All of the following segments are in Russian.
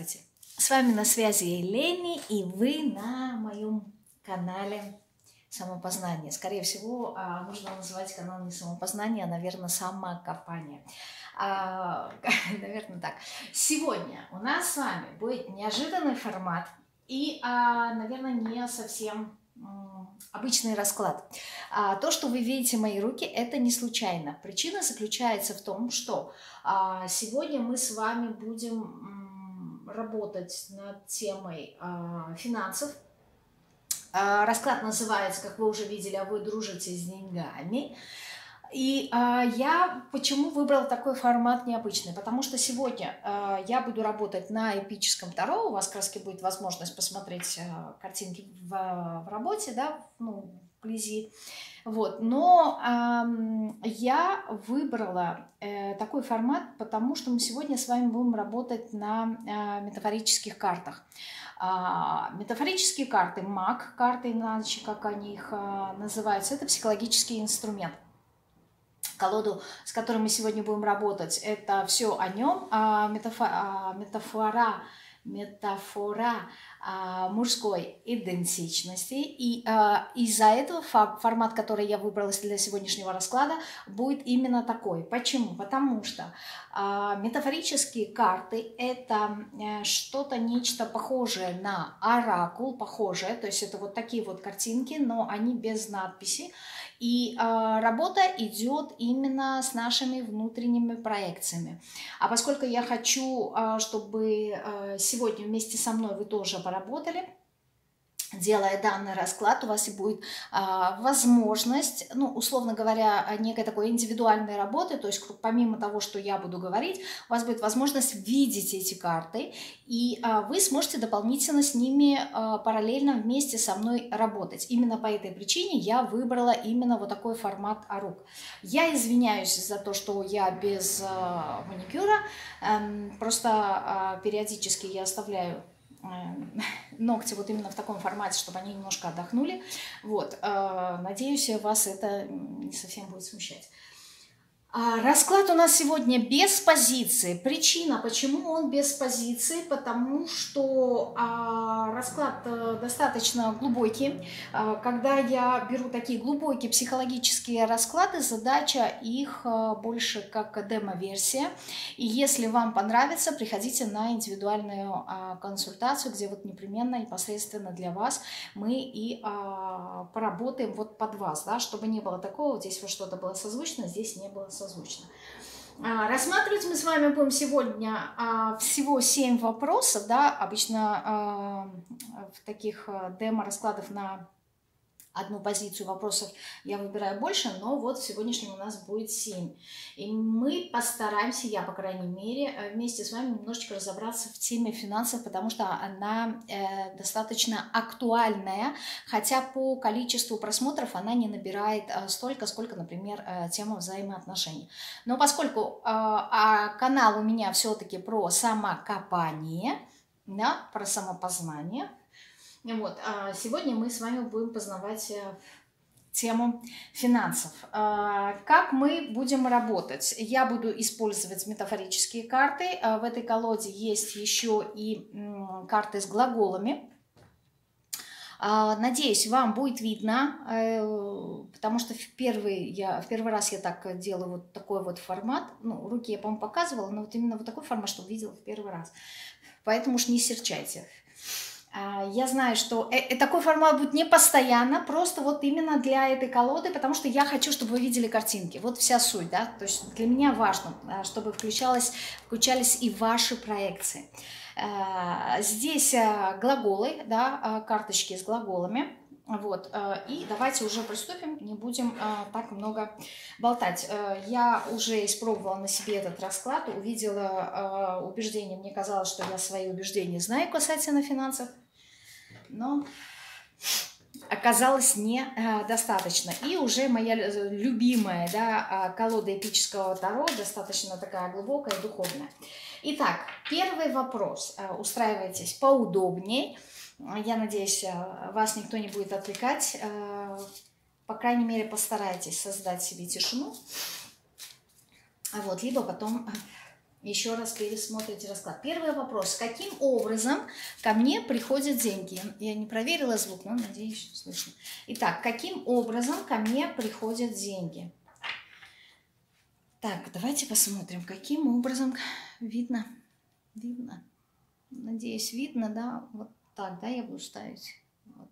Здравствуйте! С вами на связи Елени, и вы на моем канале самопознание. Скорее всего, а, можно называть канал не самопознание, а, наверное, самокопание. А, наверное, так. Сегодня у нас с вами будет неожиданный формат и, а, наверное, не совсем обычный расклад. А, то, что вы видите мои руки, это не случайно. Причина заключается в том, что а, сегодня мы с вами будем работать над темой э, финансов. Э, расклад называется, как вы уже видели, а вы дружите с деньгами. И э, я почему выбрала такой формат необычный? Потому что сегодня э, я буду работать на эпическом Таро. У вас как раз будет возможность посмотреть э, картинки в, в работе, да, ну, вблизи. Вот. Но э, я выбрала э, такой формат, потому что мы сегодня с вами будем работать на э, метафорических картах. Э, метафорические карты, маг карты, иначе как они их э, называются, это психологический инструмент колоду, с которой мы сегодня будем работать, это все о нем, а метафора, а метафора метафора а, мужской идентичности. И а, из-за этого формат, который я выбрала для сегодняшнего расклада, будет именно такой. Почему? Потому что а, метафорические карты – это а, что-то, нечто похожее на оракул, похожее, то есть это вот такие вот картинки, но они без надписи. И э, работа идет именно с нашими внутренними проекциями. А поскольку я хочу, э, чтобы э, сегодня вместе со мной вы тоже поработали, делая данный расклад, у вас и будет а, возможность, ну, условно говоря, некой такой индивидуальной работы, то есть помимо того, что я буду говорить, у вас будет возможность видеть эти карты, и а, вы сможете дополнительно с ними а, параллельно вместе со мной работать. Именно по этой причине я выбрала именно вот такой формат рук. Я извиняюсь за то, что я без а, маникюра, а, просто а, периодически я оставляю ногти вот именно в таком формате, чтобы они немножко отдохнули. Вот, э, надеюсь, вас это не совсем будет смущать. А, расклад у нас сегодня без позиции. Причина, почему он без позиции, потому что а, расклад а, достаточно глубокий. А, когда я беру такие глубокие психологические расклады, задача их а, больше как демо-версия. И если вам понравится, приходите на индивидуальную а, консультацию, где вот непременно непосредственно для вас мы и а, поработаем вот под вас, да, чтобы не было такого, здесь вот что-то было созвучно, здесь не было созвучно созвучно. А, рассматривать мы с вами будем сегодня а, всего 7 вопросов, да, обычно а, в таких демо-раскладах на одну позицию вопросов я выбираю больше, но вот сегодняшнем у нас будет 7. И мы постараемся, я, по крайней мере, э, вместе с вами немножечко разобраться в теме финансов, потому что она э, достаточно актуальная, хотя по количеству просмотров она не набирает э, столько, сколько, например, э, тема взаимоотношений. Но поскольку э, а канал у меня все-таки про самокопание, да, про самопознание, вот. А сегодня мы с вами будем познавать э, тему финансов. А, как мы будем работать? Я буду использовать метафорические карты. А, в этой колоде есть еще и карты с глаголами. Надеюсь, вам будет видно, э, потому что в первый, я, в первый раз я так делаю вот такой вот формат. Ну, руки я, по-моему, показывала, но вот именно вот такой формат, чтобы видела в первый раз. Поэтому уж не серчайте. А, я знаю, что э, э, такой формат будет не постоянно, просто вот именно для этой колоды, потому что я хочу, чтобы вы видели картинки. Вот вся суть, да. То есть для меня важно, а, чтобы включалось, включались и ваши проекции. А, здесь глаголы, да, карточки с глаголами. Вот, и давайте уже приступим, не будем так много болтать. Я уже испробовала на себе этот расклад, увидела убеждение, мне казалось, что я свои убеждения знаю касательно финансов, но оказалось недостаточно. Э, и уже моя любимая да, колода эпического Таро, достаточно такая глубокая духовная. Итак, первый вопрос. Э, устраивайтесь поудобнее. Я надеюсь, э, вас никто не будет отвлекать. По крайней мере, постарайтесь создать себе тишину. Вот, либо потом еще раз пересмотрите расклад. Первый вопрос. Каким образом ко мне приходят деньги? Я не проверила звук, но надеюсь, слышно. Итак, каким образом ко мне приходят деньги? Так, давайте посмотрим, каким образом видно. Видно. Надеюсь, видно, да? Вот так, да, я буду ставить. Вот,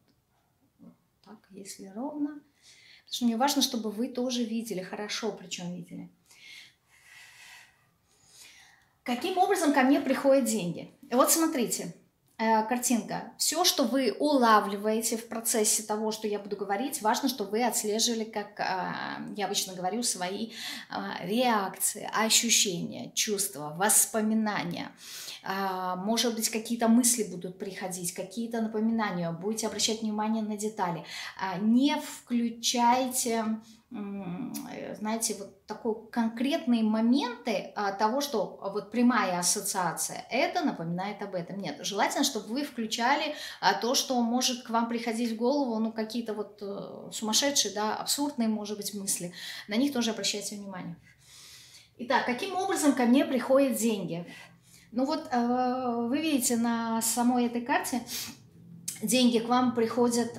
вот так, если ровно. Потому что мне важно, чтобы вы тоже видели, хорошо причем видели. Каким образом ко мне приходят деньги? И вот смотрите, картинка. Все, что вы улавливаете в процессе того, что я буду говорить, важно, чтобы вы отслеживали, как э, я обычно говорю, свои э, реакции, ощущения, чувства, воспоминания. Может быть, какие-то мысли будут приходить, какие-то напоминания. Будете обращать внимание на детали. Не включайте Э, знаете, вот такой конкретные моменты а, того, что вот прямая ассоциация, это напоминает об этом. Нет, желательно, чтобы вы включали а, то, что может к вам приходить в голову, ну, какие-то вот а, сумасшедшие, да, абсурдные, может быть, мысли. На них тоже обращайте внимание. Итак, каким образом ко мне приходят деньги? Ну вот, э, вы видите на самой этой карте, деньги к вам приходят...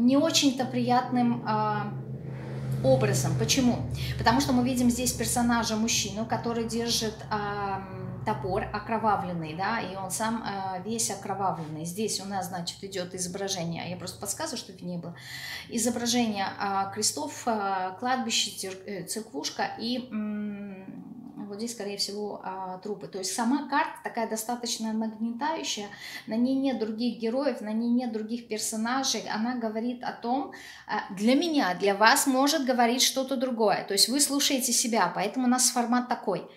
Э, не очень-то приятным а, образом. Почему? Потому что мы видим здесь персонажа мужчину, который держит а, топор окровавленный, да, и он сам а, весь окровавленный. Здесь у нас, значит, идет изображение, я просто подсказываю, чтобы не было, изображение а, крестов, а, кладбище, э, церквушка и вот здесь, скорее всего, а, трупы. То есть сама карта такая достаточно нагнетающая, на ней нет других героев, на ней нет других персонажей. Она говорит о том, а, для меня, для вас может говорить что-то другое. То есть вы слушаете себя, поэтому у нас формат такой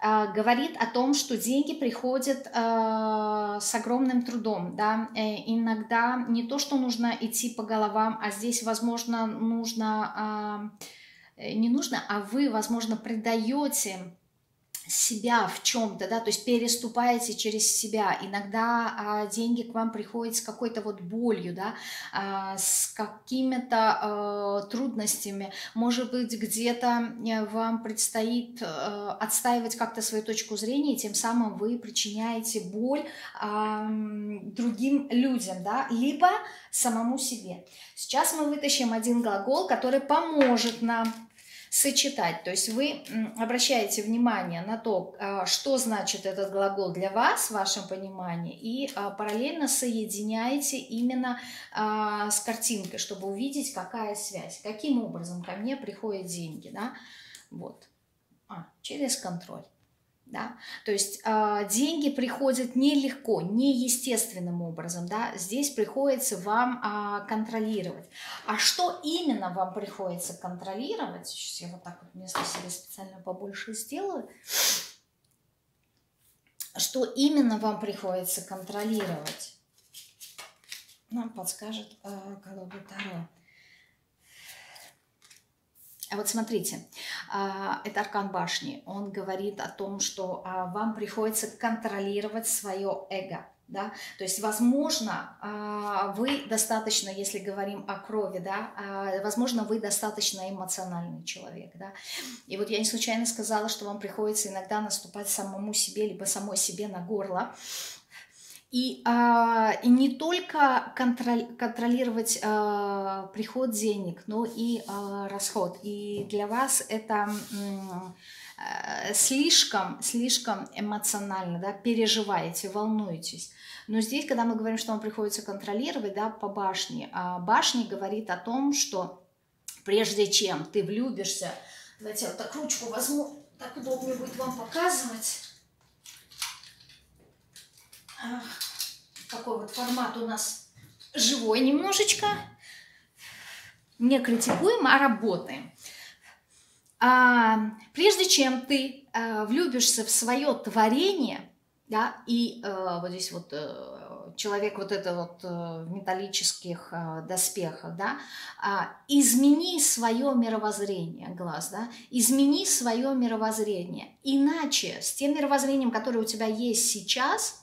а, говорит о том, что деньги приходят э, с огромным трудом, да, э, иногда не то, что нужно идти по головам, а здесь, возможно, нужно э, не нужно, а вы, возможно, предаете себя в чем-то, да, то есть переступаете через себя. Иногда а, деньги к вам приходят с какой-то вот болью, да, а, с какими-то а, трудностями. Может быть, где-то э, вам предстоит а, отстаивать как-то свою точку зрения, и тем самым вы причиняете боль а, другим людям, да, либо самому себе. Сейчас мы вытащим один глагол, который поможет нам сочетать. То есть вы обращаете внимание на то, а, что значит этот глагол для вас, в вашем понимании, и а, параллельно соединяете именно а, с картинкой, чтобы увидеть, какая связь, каким образом ко мне приходят деньги. Да? Вот. А, через контроль. Да? То есть э, деньги приходят нелегко, неестественным образом. Да? Здесь приходится вам э, контролировать. А что именно вам приходится контролировать? Сейчас я вот так вот место себе специально побольше сделаю. Что именно вам приходится контролировать? Нам подскажет э, колода Таро. А вот смотрите, а, это аркан башни. Он говорит о том, что а, вам приходится контролировать свое эго. Да? То есть, возможно, вы достаточно, если говорим о крови, да, возможно, вы достаточно эмоциональный человек. Да? И вот я не случайно сказала, что вам приходится иногда наступать самому себе, либо самой себе на горло, и, а, и не только контроль, контролировать а, приход денег, но и а, расход. И для вас это а, слишком, слишком эмоционально, да, переживаете, волнуетесь. Но здесь, когда мы говорим, что вам приходится контролировать, да, по башне, а башня говорит о том, что прежде чем ты влюбишься, я вот так ручку возьму, так удобнее будет вам показывать такой вот формат у нас живой немножечко. Не критикуем, а работаем. А, прежде чем ты а, влюбишься в свое творение, да, и а, вот здесь вот а, человек вот это вот в металлических а, доспехах, да, а, измени свое мировоззрение, глаз, да, измени свое мировоззрение. Иначе с тем мировоззрением, которое у тебя есть сейчас,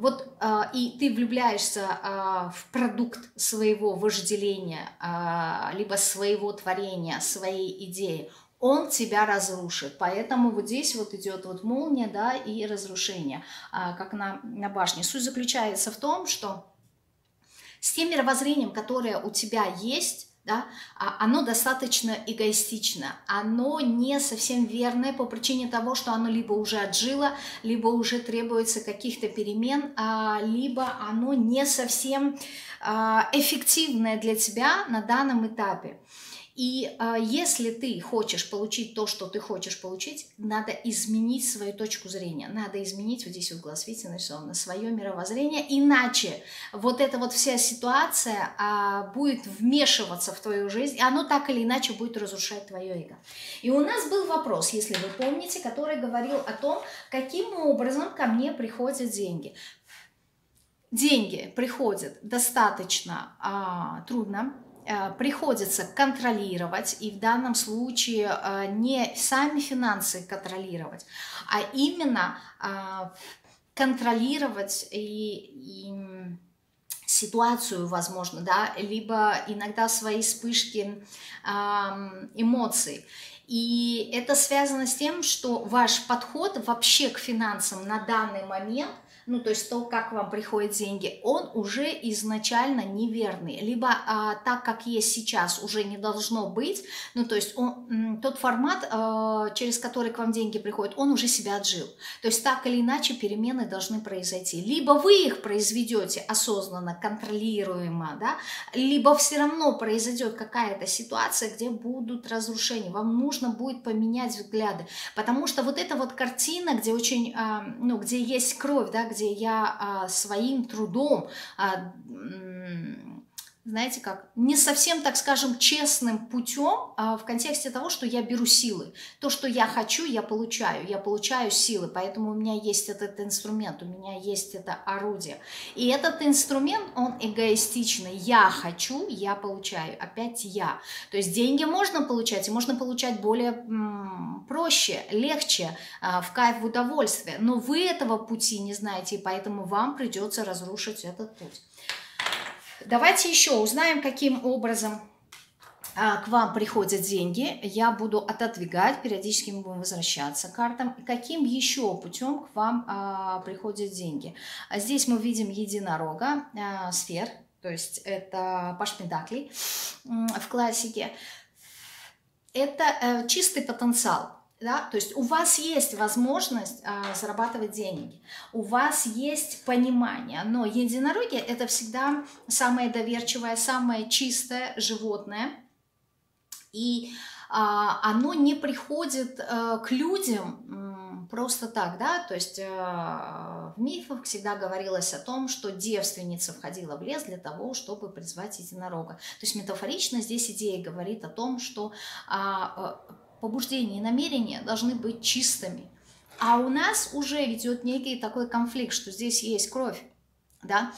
вот э, и ты влюбляешься э, в продукт своего вожделения, э, либо своего творения, своей идеи. он тебя разрушит. Поэтому вот здесь вот идет вот молния, да, и разрушение, а, как на, на башне. Суть заключается в том, что с тем мировоззрением, которое у тебя есть, да, а оно достаточно эгоистично, оно не совсем верное по причине того, что оно либо уже отжило, либо уже требуется каких-то перемен, а, либо оно не совсем а, эффективное для тебя на данном этапе. И э, если ты хочешь получить то, что ты хочешь получить, надо изменить свою точку зрения. Надо изменить, вот здесь вот глаз, видите, нарисовано, свое мировоззрение. Иначе вот эта вот вся ситуация э, будет вмешиваться в твою жизнь, и оно так или иначе будет разрушать твое эго. И у нас был вопрос, если вы помните, который говорил о том, каким образом ко мне приходят деньги деньги приходят достаточно а, трудно, Э, приходится контролировать, и в данном случае э, не сами финансы контролировать, а именно э, контролировать и, и ситуацию, возможно, да, либо иногда свои вспышки эмоций. И это связано с тем, что ваш подход вообще к финансам на данный момент – ну то есть то, как вам приходят деньги, он уже изначально неверный, либо а, так, как есть сейчас, уже не должно быть, ну то есть он, тот формат, а, через который к вам деньги приходят, он уже себя отжил. То есть так или иначе перемены должны произойти. Либо вы их произведете осознанно, контролируемо, да, либо все равно произойдет какая-то ситуация, где будут разрушения. Вам нужно будет поменять взгляды, потому что вот эта вот картина, где очень, а, ну, где есть кровь, да, где где я а, своим трудом а, знаете как, не совсем, так скажем, честным путем а в контексте того, что я беру силы. То, что я хочу, я получаю. Я получаю силы, поэтому у меня есть этот инструмент, у меня есть это орудие. И этот инструмент, он эгоистичный. Я хочу, я получаю. Опять я. То есть деньги можно получать, и можно получать более проще, легче, а, в кайф, в удовольствие. Но вы этого пути не знаете, и поэтому вам придется разрушить этот путь. Давайте еще узнаем, каким образом а, к вам приходят деньги, я буду отодвигать, периодически мы будем возвращаться к картам. Каким еще путем к вам а, приходят деньги? А здесь мы видим единорога, а, сфер, то есть это пашмедакли в классике. Это а, чистый потенциал да, то есть у вас есть возможность а, зарабатывать деньги, у вас есть понимание, но единороги это всегда самое доверчивое, самое чистое животное, и а, оно не приходит а, к людям просто так, да, то есть а, в мифах всегда говорилось о том, что девственница входила в лес для того, чтобы призвать единорога. То есть метафорично здесь идея говорит о том, что а, а побуждения и намерения должны быть чистыми. А у нас уже ведет некий такой конфликт, что здесь есть кровь, да.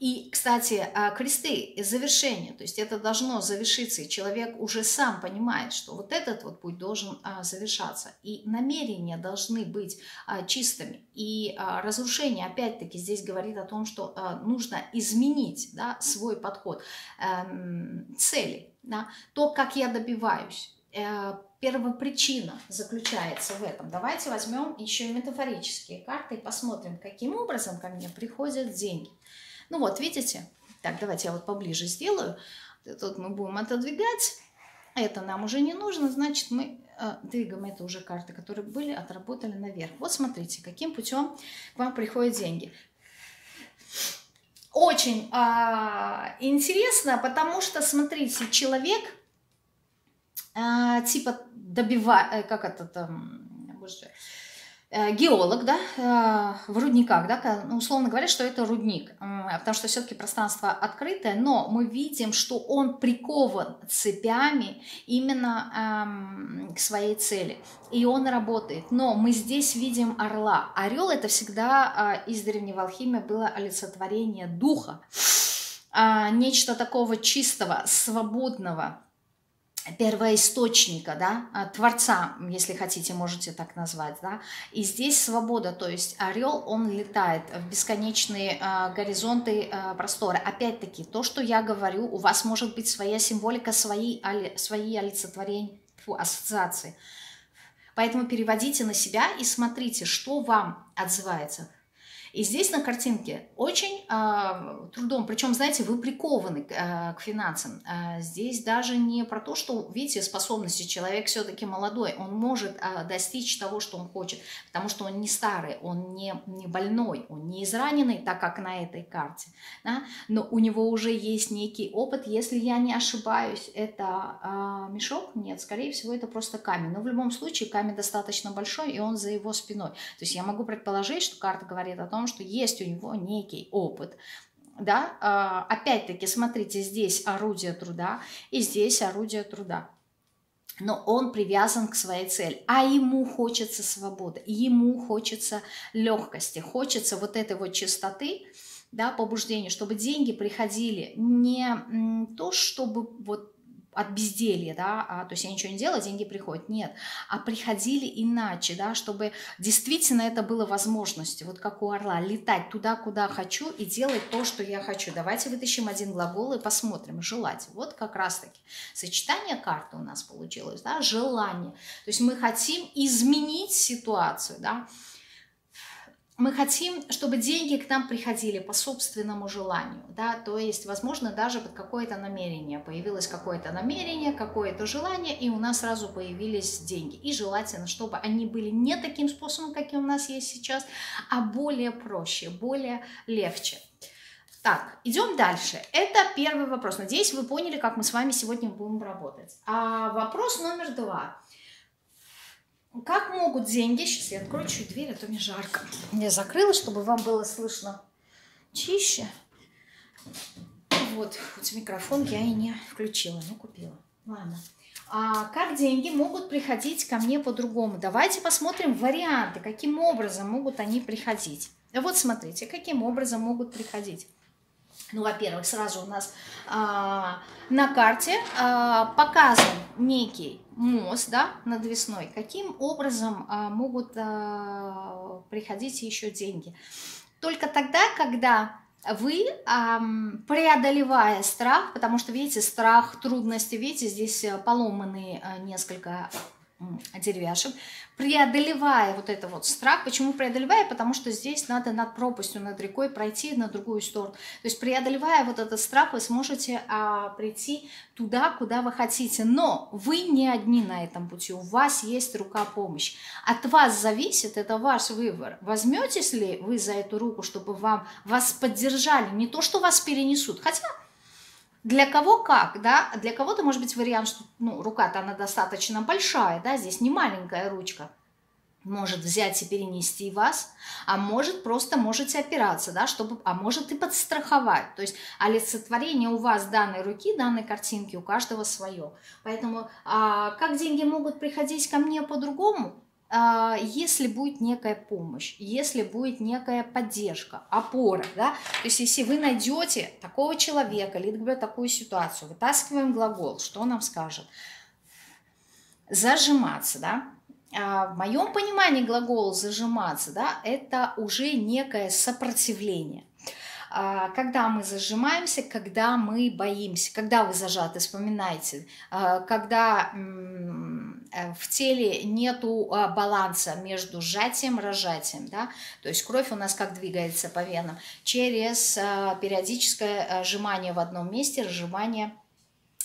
И, кстати, а, кресты, завершение, то есть это должно завершиться, и человек уже сам понимает, что вот этот вот путь должен а, завершаться, и намерения должны быть а, чистыми. И разрушение, опять-таки, здесь говорит о том, что нужно изменить да, свой подход, эм, цели, да, то, как я добиваюсь, э, первопричина заключается в этом. Давайте возьмем еще и метафорические карты и посмотрим, каким образом ко мне приходят деньги. Ну вот, видите? Так, давайте я вот поближе сделаю. Тут мы будем отодвигать. Это нам уже не нужно, значит, мы э, двигаем это уже карты, которые были, отработали наверх. Вот смотрите, каким путем к вам приходят деньги. Очень э, интересно, потому что, смотрите, человек э, типа добивать, э, как это там, боже, э, геолог, да, э, в рудниках, да, ну, условно говоря, что это рудник, потому что все-таки пространство открытое, но мы видим, что он прикован цепями именно к своей цели, и он работает. Но мы здесь видим орла. Орел это всегда э, из древнего алхимии было олицетворение духа, э, нечто такого чистого, свободного, первоисточника, да, а, творца, если хотите, можете так назвать, да, и здесь свобода, то есть орел, он летает в бесконечные э, горизонты э, просторы. Опять-таки, то, что я говорю, у вас может быть своя символика, свои, свои олицетворения, фу, ассоциации. Поэтому переводите на себя и смотрите, что вам отзывается. И здесь на картинке очень э, трудом, причем, знаете, вы прикованы э, к финансам. Э, здесь даже не про то, что, видите, способности, человек все-таки молодой, он может э, достичь того, что он хочет, потому что он не старый, он не, не больной, он не израненный, так как на этой карте, да? но у него уже есть некий опыт, если я не ошибаюсь, это э, мешок? Нет, скорее всего, это просто камень. Но в любом случае камень достаточно большой, и он за его спиной. То есть я могу предположить, что карта говорит о том, том, что есть у него некий опыт, да, а, опять-таки, смотрите, здесь орудие труда и здесь орудие труда. Но он привязан к своей цели, а ему хочется свободы, ему хочется легкости, хочется вот этой вот чистоты, да, побуждения, чтобы деньги приходили не то, чтобы вот от безделья, да, а, то есть я ничего не делала, деньги приходят, нет, а приходили иначе, да, чтобы действительно это было возможностью, вот как у орла, летать туда, куда хочу и делать то, что я хочу. Давайте вытащим один глагол и посмотрим, желать. Вот как раз-таки сочетание карты у нас получилось, да, желание. То есть мы хотим изменить ситуацию, да, мы хотим, чтобы деньги к нам приходили по собственному желанию, да, то есть, возможно, даже под какое-то намерение, появилось какое-то намерение, какое-то желание, и у нас сразу появились деньги. И желательно, чтобы они были не таким способом, каким у нас есть сейчас, а более проще, более легче. Так, идем дальше. Это первый вопрос. Надеюсь, вы поняли, как мы с вами сегодня будем работать. А вопрос номер два. Как могут деньги... Сейчас я открою чуть дверь, а то мне жарко. Я закрыла, чтобы вам было слышно чище. Вот, хоть микрофон я и не включила, но купила. Ладно. А как деньги могут приходить ко мне по-другому? Давайте посмотрим варианты, каким образом могут они приходить. Вот смотрите, каким образом могут приходить. Ну, во-первых, сразу у нас а, на карте а, показан некий мост, да, надвесной. Каким образом а, могут а, приходить еще деньги? Только тогда, когда вы, преодолевая страх, потому что, видите, страх, трудности, видите, здесь поломанные э, несколько деревяшек, преодолевая вот это вот страх. Почему преодолевая? Потому что здесь надо над пропастью, над рекой пройти на другую сторону. То есть преодолевая вот этот страх, вы сможете а, прийти туда, куда вы хотите. Но вы не одни на этом пути, у вас есть рука помощи. От вас зависит, это ваш выбор. Возьметесь ли вы за эту руку, чтобы вам, вас поддержали, не то, что вас перенесут, хотя для кого как, да? Для кого-то может быть вариант, что ну, рука-то она достаточно большая, да, здесь не маленькая ручка. Может взять и перенести вас, а может просто можете опираться, да, чтобы, а может и подстраховать. То есть олицетворение у вас данной руки, данной картинки, у каждого свое. Поэтому а, как деньги могут приходить ко мне по-другому? А, если будет некая помощь, если будет некая поддержка, опора, да, то есть если вы найдете такого человека, либо такую ситуацию, вытаскиваем глагол, что нам скажет? Зажиматься, да, а, в моем понимании глагол зажиматься, да, это уже некое сопротивление. А, когда мы зажимаемся, когда мы боимся, когда вы зажаты, вспоминайте, а, когда э, в теле нету а, баланса между сжатием и разжатием, да, то есть кровь у нас как двигается по венам, через периодическое сжимание в одном месте, разжимание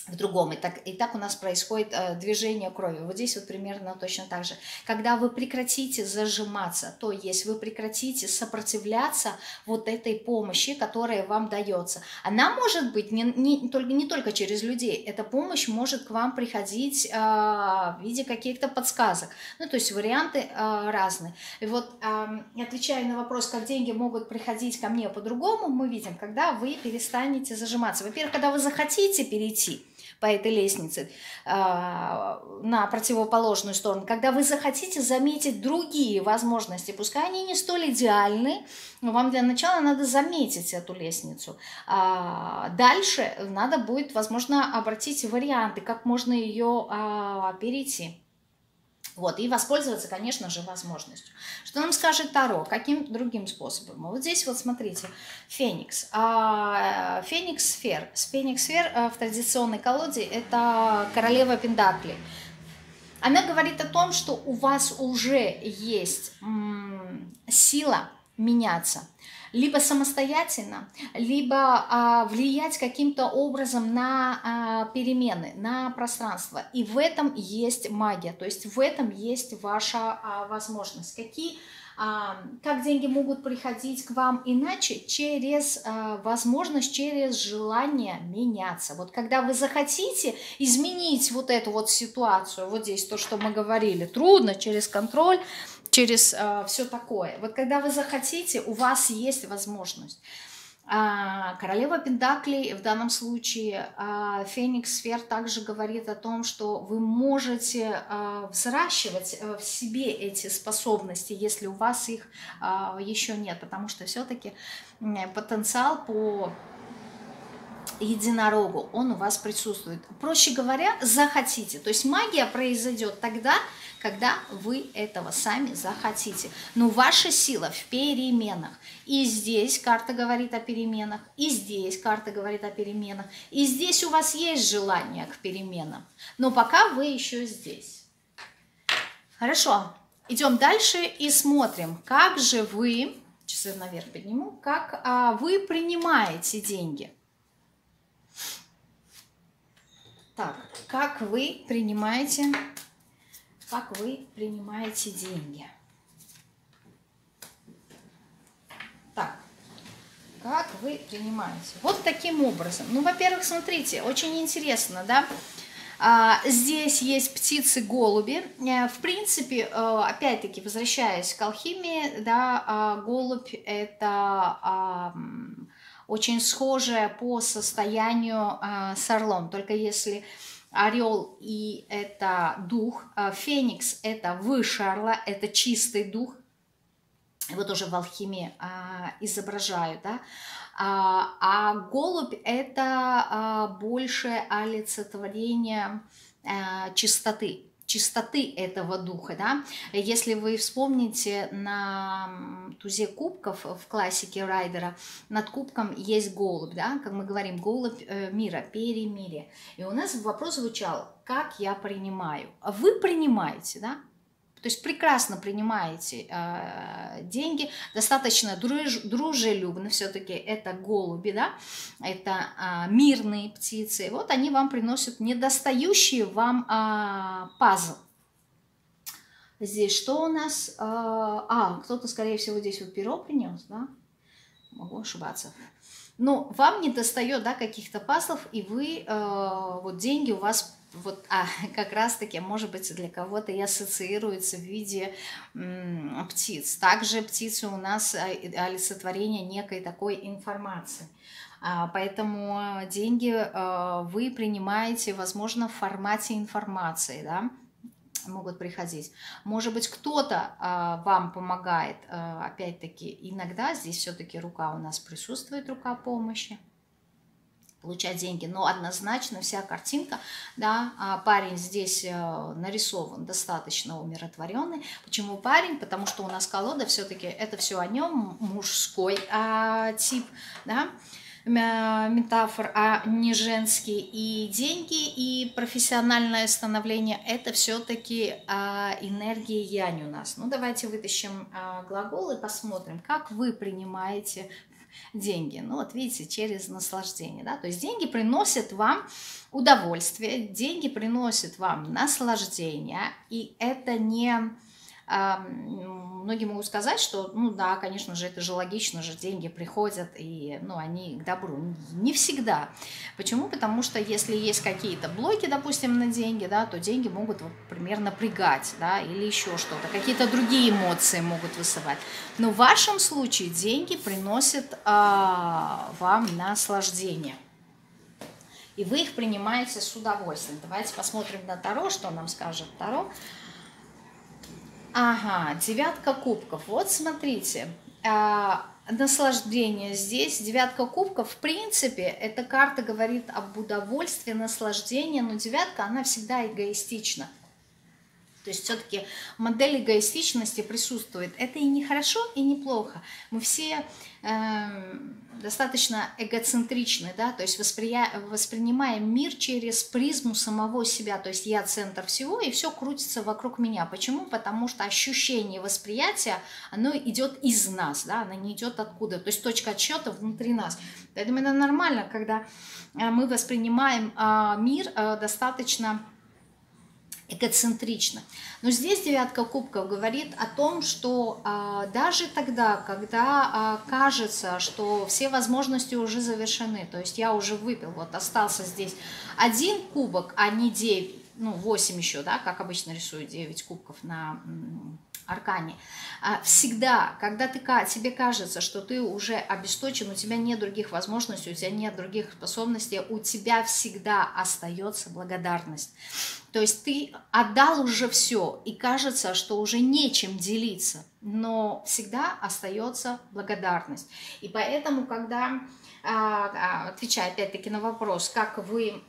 в другом. И так, и так у нас происходит э, движение крови. Вот здесь вот примерно точно так же. Когда вы прекратите зажиматься, то есть вы прекратите сопротивляться вот этой помощи, которая вам дается. Она может быть не, не, только, не только через людей. Эта помощь может к вам приходить э, в виде каких-то подсказок. Ну, то есть варианты э, разные. И вот э, отвечая на вопрос, как деньги могут приходить ко мне по-другому, мы видим, когда вы перестанете зажиматься. Во-первых, когда вы захотите перейти, по этой лестнице э, на противоположную сторону, когда вы захотите заметить другие возможности, пускай они не столь идеальны, но вам для начала надо заметить эту лестницу. А дальше надо будет, возможно, обратить варианты, как можно ее а, перейти. Вот, и воспользоваться, конечно же, возможностью. Что нам скажет Таро? Каким другим способом? Вот здесь вот смотрите, Феникс. А, Феникс сфер. Феникс сфер в традиционной колоде это королева Пендаклей. Она говорит о том, что у вас уже есть сила меняться либо самостоятельно, либо а, влиять каким-то образом на а, перемены, на пространство. И в этом есть магия, то есть в этом есть ваша а, возможность. Какие а, как деньги могут приходить к вам иначе? Через а, возможность, через желание меняться. Вот когда вы захотите изменить вот эту вот ситуацию, вот здесь то, что мы говорили, трудно через контроль, через э, все такое. Вот когда вы захотите, у вас есть возможность. А, королева Пентаклей в данном случае, а, Феникс Сфер также говорит о том, что вы можете а, взращивать э, в себе эти способности, если у вас их а, еще нет, потому что все-таки потенциал по единорогу, он у вас присутствует. Проще говоря, захотите. То есть магия произойдет тогда, когда вы этого сами захотите. Но ваша сила в переменах. И здесь карта говорит о переменах, и здесь карта говорит о переменах, и здесь у вас есть желание к переменам. Но пока вы еще здесь. Хорошо, идем дальше и смотрим, как же вы, я наверх подниму, как а, вы принимаете деньги. Так, как вы принимаете как вы принимаете деньги. Так, как вы принимаете? Вот таким образом. Ну, во-первых, смотрите, очень интересно, да? А, здесь есть птицы-голуби. Э, в принципе, э, опять-таки, возвращаясь к алхимии, да, а, голубь – это очень схожее по состоянию с орлом. Только если Орел и это дух, а Феникс это выше орла, это чистый дух. Его тоже в алхимии а, изображают, да. А, а голубь это а, больше олицетворение а, чистоты чистоты этого духа, да. Если вы вспомните на тузе кубков в классике Райдера, над кубком есть голубь, да, как мы говорим, голубь э, мира, перемирие. И у нас вопрос звучал, как я принимаю? Вы принимаете, да? То есть прекрасно принимаете э, деньги, достаточно друж, дружелюбно, все-таки это голуби, да, это э, мирные птицы. Вот они вам приносят недостающий вам э, пазл. Здесь что у нас? Э, а, кто-то, скорее всего, здесь вот перо принес, да? Могу ошибаться. Но вам не достает, да, каких-то пазлов, и вы, э, вот деньги у вас вот а, как раз-таки, может быть, для кого-то и ассоциируется в виде птиц. Также птицы у нас а, олицетворение некой такой информации. А, поэтому деньги а, вы принимаете, возможно, в формате информации, да, могут приходить. Может быть, кто-то а, вам помогает, а, опять-таки, иногда здесь все-таки рука у нас присутствует, рука помощи получать деньги, но однозначно вся картинка, да, а парень здесь э, нарисован достаточно умиротворенный. Почему парень? Потому что у нас колода все-таки это все о нем мужской а, тип, да, метафор, а не женский. И деньги, и профессиональное становление – это все-таки а, энергия янь у нас. Ну, давайте вытащим а, глагол и посмотрим, как вы принимаете деньги. Ну вот видите, через наслаждение. Да? То есть деньги приносят вам удовольствие, деньги приносят вам наслаждение, и это не многие могут сказать, что, ну да, конечно же, это же логично же, деньги приходят, и, ну, они к добру. Не всегда. Почему? Потому что если есть какие-то блоки, допустим, на деньги, да, то деньги могут, например, напрягать, да, или еще что-то, какие-то другие эмоции могут вызывать. Но в вашем случае деньги приносят а, вам наслаждение. И вы их принимаете с удовольствием. Давайте посмотрим на Таро, что нам скажет Таро. Ага, девятка кубков. Вот смотрите, а, наслаждение здесь, девятка кубков, в принципе, эта карта говорит об удовольствии, наслаждении, но девятка, она всегда эгоистична. То есть все-таки модель эгоистичности присутствует. Это и не хорошо, и не плохо. Мы все достаточно эгоцентричны, да, то есть восприя... воспринимаем мир через призму самого себя. То есть я центр всего, и все крутится вокруг меня. Почему? Потому что ощущение восприятия, оно идет из нас, да, оно не идет откуда. То есть точка отсчета внутри нас. Поэтому это нормально, когда э, мы воспринимаем э, мир э, достаточно эгоцентрично. Но здесь девятка кубков говорит о том, что а, даже тогда, когда а, кажется, что все возможности уже завершены, то есть я уже выпил, вот остался здесь один кубок, а не девять, ну, восемь еще, да, как обычно рисуют девять кубков на аркане. А, всегда, когда ты, тебе кажется, что ты уже обесточен, у тебя нет других возможностей, у тебя нет других способностей, у тебя всегда остается благодарность. То есть ты отдал уже все, и кажется, что уже нечем делиться, но всегда остается благодарность. И поэтому, когда отвечая опять-таки на вопрос, как вы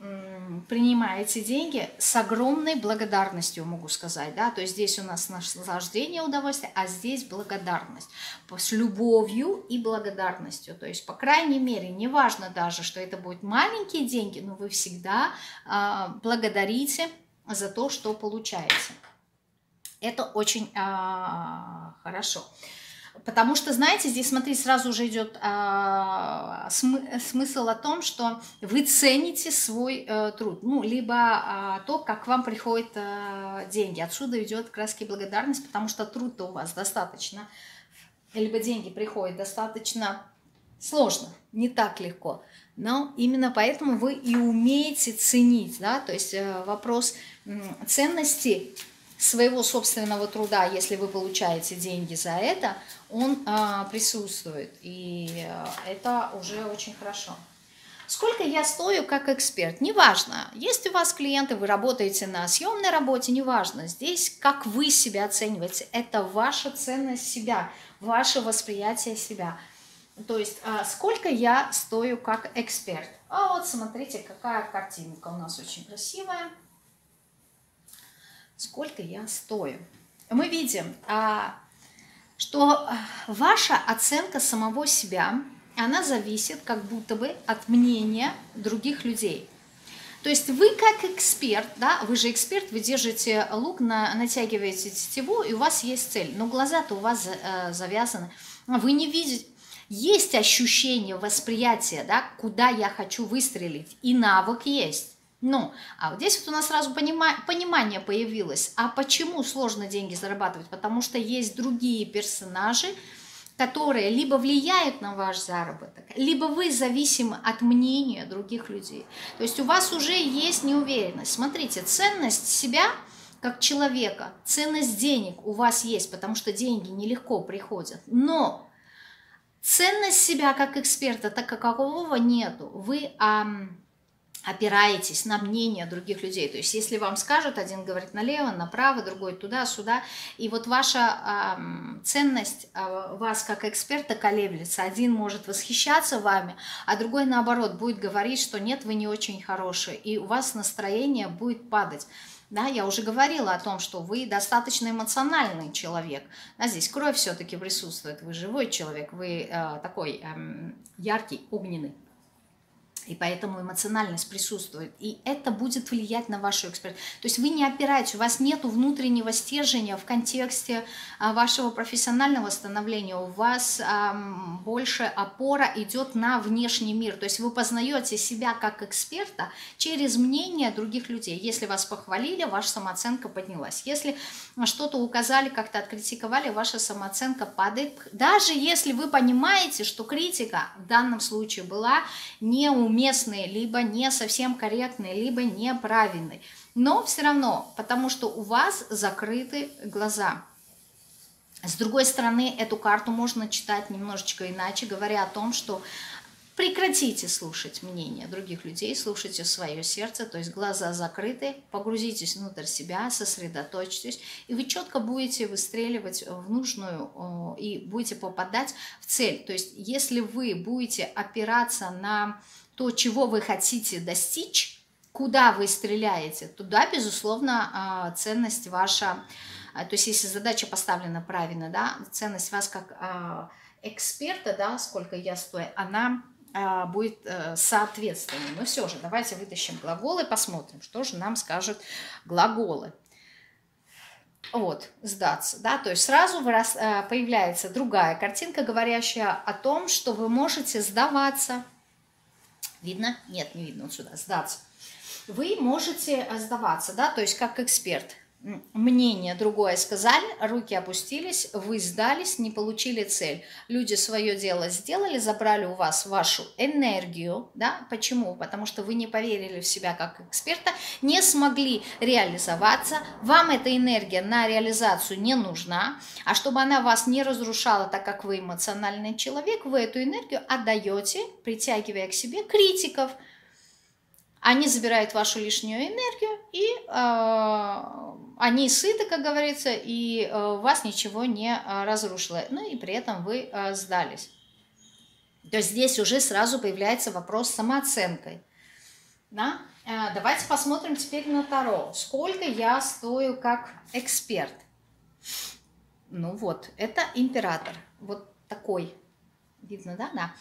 принимаете деньги, с огромной благодарностью могу сказать, да, то есть здесь у нас наслаждение, удовольствие, а здесь благодарность, с любовью и благодарностью, то есть, по крайней мере, неважно даже, что это будут маленькие деньги, но вы всегда э, благодарите за то, что получаете. Это очень э, хорошо. Потому что, знаете, здесь, смотри, сразу же идет а, смы смысл о том, что вы цените свой а, труд, ну, либо а, то, как вам приходят а, деньги. Отсюда идет краски благодарность, потому что труд-то у вас достаточно, либо деньги приходят достаточно сложно, не так легко. Но именно поэтому вы и умеете ценить, да, то есть э, вопрос ценности своего собственного труда, если вы получаете деньги за это, он а, присутствует. И а, это уже очень хорошо. Сколько я стою как эксперт? Неважно. Есть у вас клиенты, вы работаете на съемной работе, неважно. Здесь как вы себя оцениваете. Это ваша ценность себя, ваше восприятие себя. То есть а, сколько я стою как эксперт? А вот смотрите, какая картинка у нас очень красивая сколько я стою. Мы видим, а, что а, ваша оценка самого себя, она зависит как будто бы от мнения других людей. То есть вы как эксперт, да, вы же эксперт, вы держите лук, на, натягиваете тетиву, и у вас есть цель. Но глаза-то у вас э, завязаны. Вы не видите, есть ощущение восприятия, да, куда я хочу выстрелить, и навык есть. Ну, а вот здесь вот у нас сразу понима понимание появилось. А почему сложно деньги зарабатывать? Потому что есть другие персонажи, которые либо влияют на ваш заработок, либо вы зависимы от мнения других людей. То есть у вас уже есть неуверенность. Смотрите, ценность себя как человека, ценность денег у вас есть, потому что деньги нелегко приходят. Но ценность себя как эксперта, так как какого нету. Вы... Ам, опираетесь на мнение других людей. То есть, если вам скажут, один говорит налево, направо, другой туда, сюда, и вот ваша э, ценность э, вас как эксперта колеблется. Один может восхищаться вами, а другой, наоборот, будет говорить, что нет, вы не очень хороший, и у вас настроение будет падать. Да, я уже говорила о том, что вы достаточно эмоциональный человек. А здесь кровь все-таки присутствует. Вы живой человек, вы э, такой э, яркий, огненный. И поэтому эмоциональность присутствует. И это будет влиять на вашу экспертизу. То есть вы не опираетесь, у вас нет внутреннего стержня в контексте а, вашего профессионального становления. У вас а, больше опора идет на внешний мир. То есть вы познаете себя как эксперта через мнение других людей. Если вас похвалили, ваша самооценка поднялась. Если что-то указали, как-то откритиковали, ваша самооценка падает. Даже если вы понимаете, что критика в данном случае была неуместна, неуместные, либо не совсем корректные, либо неправильные. Но все равно, потому что у вас закрыты глаза. С другой стороны, эту карту можно читать немножечко иначе, говоря о том, что Прекратите слушать мнение других людей, слушайте свое сердце, то есть глаза закрыты, погрузитесь внутрь себя, сосредоточьтесь, и вы четко будете выстреливать в нужную и будете попадать в цель. То есть если вы будете опираться на то, чего вы хотите достичь, куда вы стреляете, туда, безусловно, а, ценность ваша, а, то есть если задача поставлена правильно, да, ценность вас как а, эксперта, да, сколько я стою, она будет э, соответственной. Но все же, давайте вытащим глаголы, посмотрим, что же нам скажут глаголы. Вот, сдаться, да, то есть сразу э, появляется другая картинка, говорящая о том, что вы можете сдаваться. Видно? Нет, не видно, вот сюда, сдаться вы можете э, сдаваться, да, то есть как эксперт. Мнение другое сказали, руки опустились, вы сдались, не получили цель. Люди свое дело сделали, забрали у вас вашу энергию, да, почему? Потому что вы не поверили в себя как эксперта, не смогли реализоваться, вам эта энергия на реализацию не нужна, а чтобы она вас не разрушала, так как вы эмоциональный человек, вы эту энергию отдаете, притягивая к себе критиков – они забирают вашу лишнюю энергию, и э, они сыты, как говорится, и э, вас ничего не э, разрушило. Ну и при этом вы э, сдались. То есть здесь уже сразу появляется вопрос с самооценкой. Да? Э, давайте посмотрим теперь на Таро. Сколько я стою как эксперт? Ну вот, это император. Вот такой. Видно, да? Да.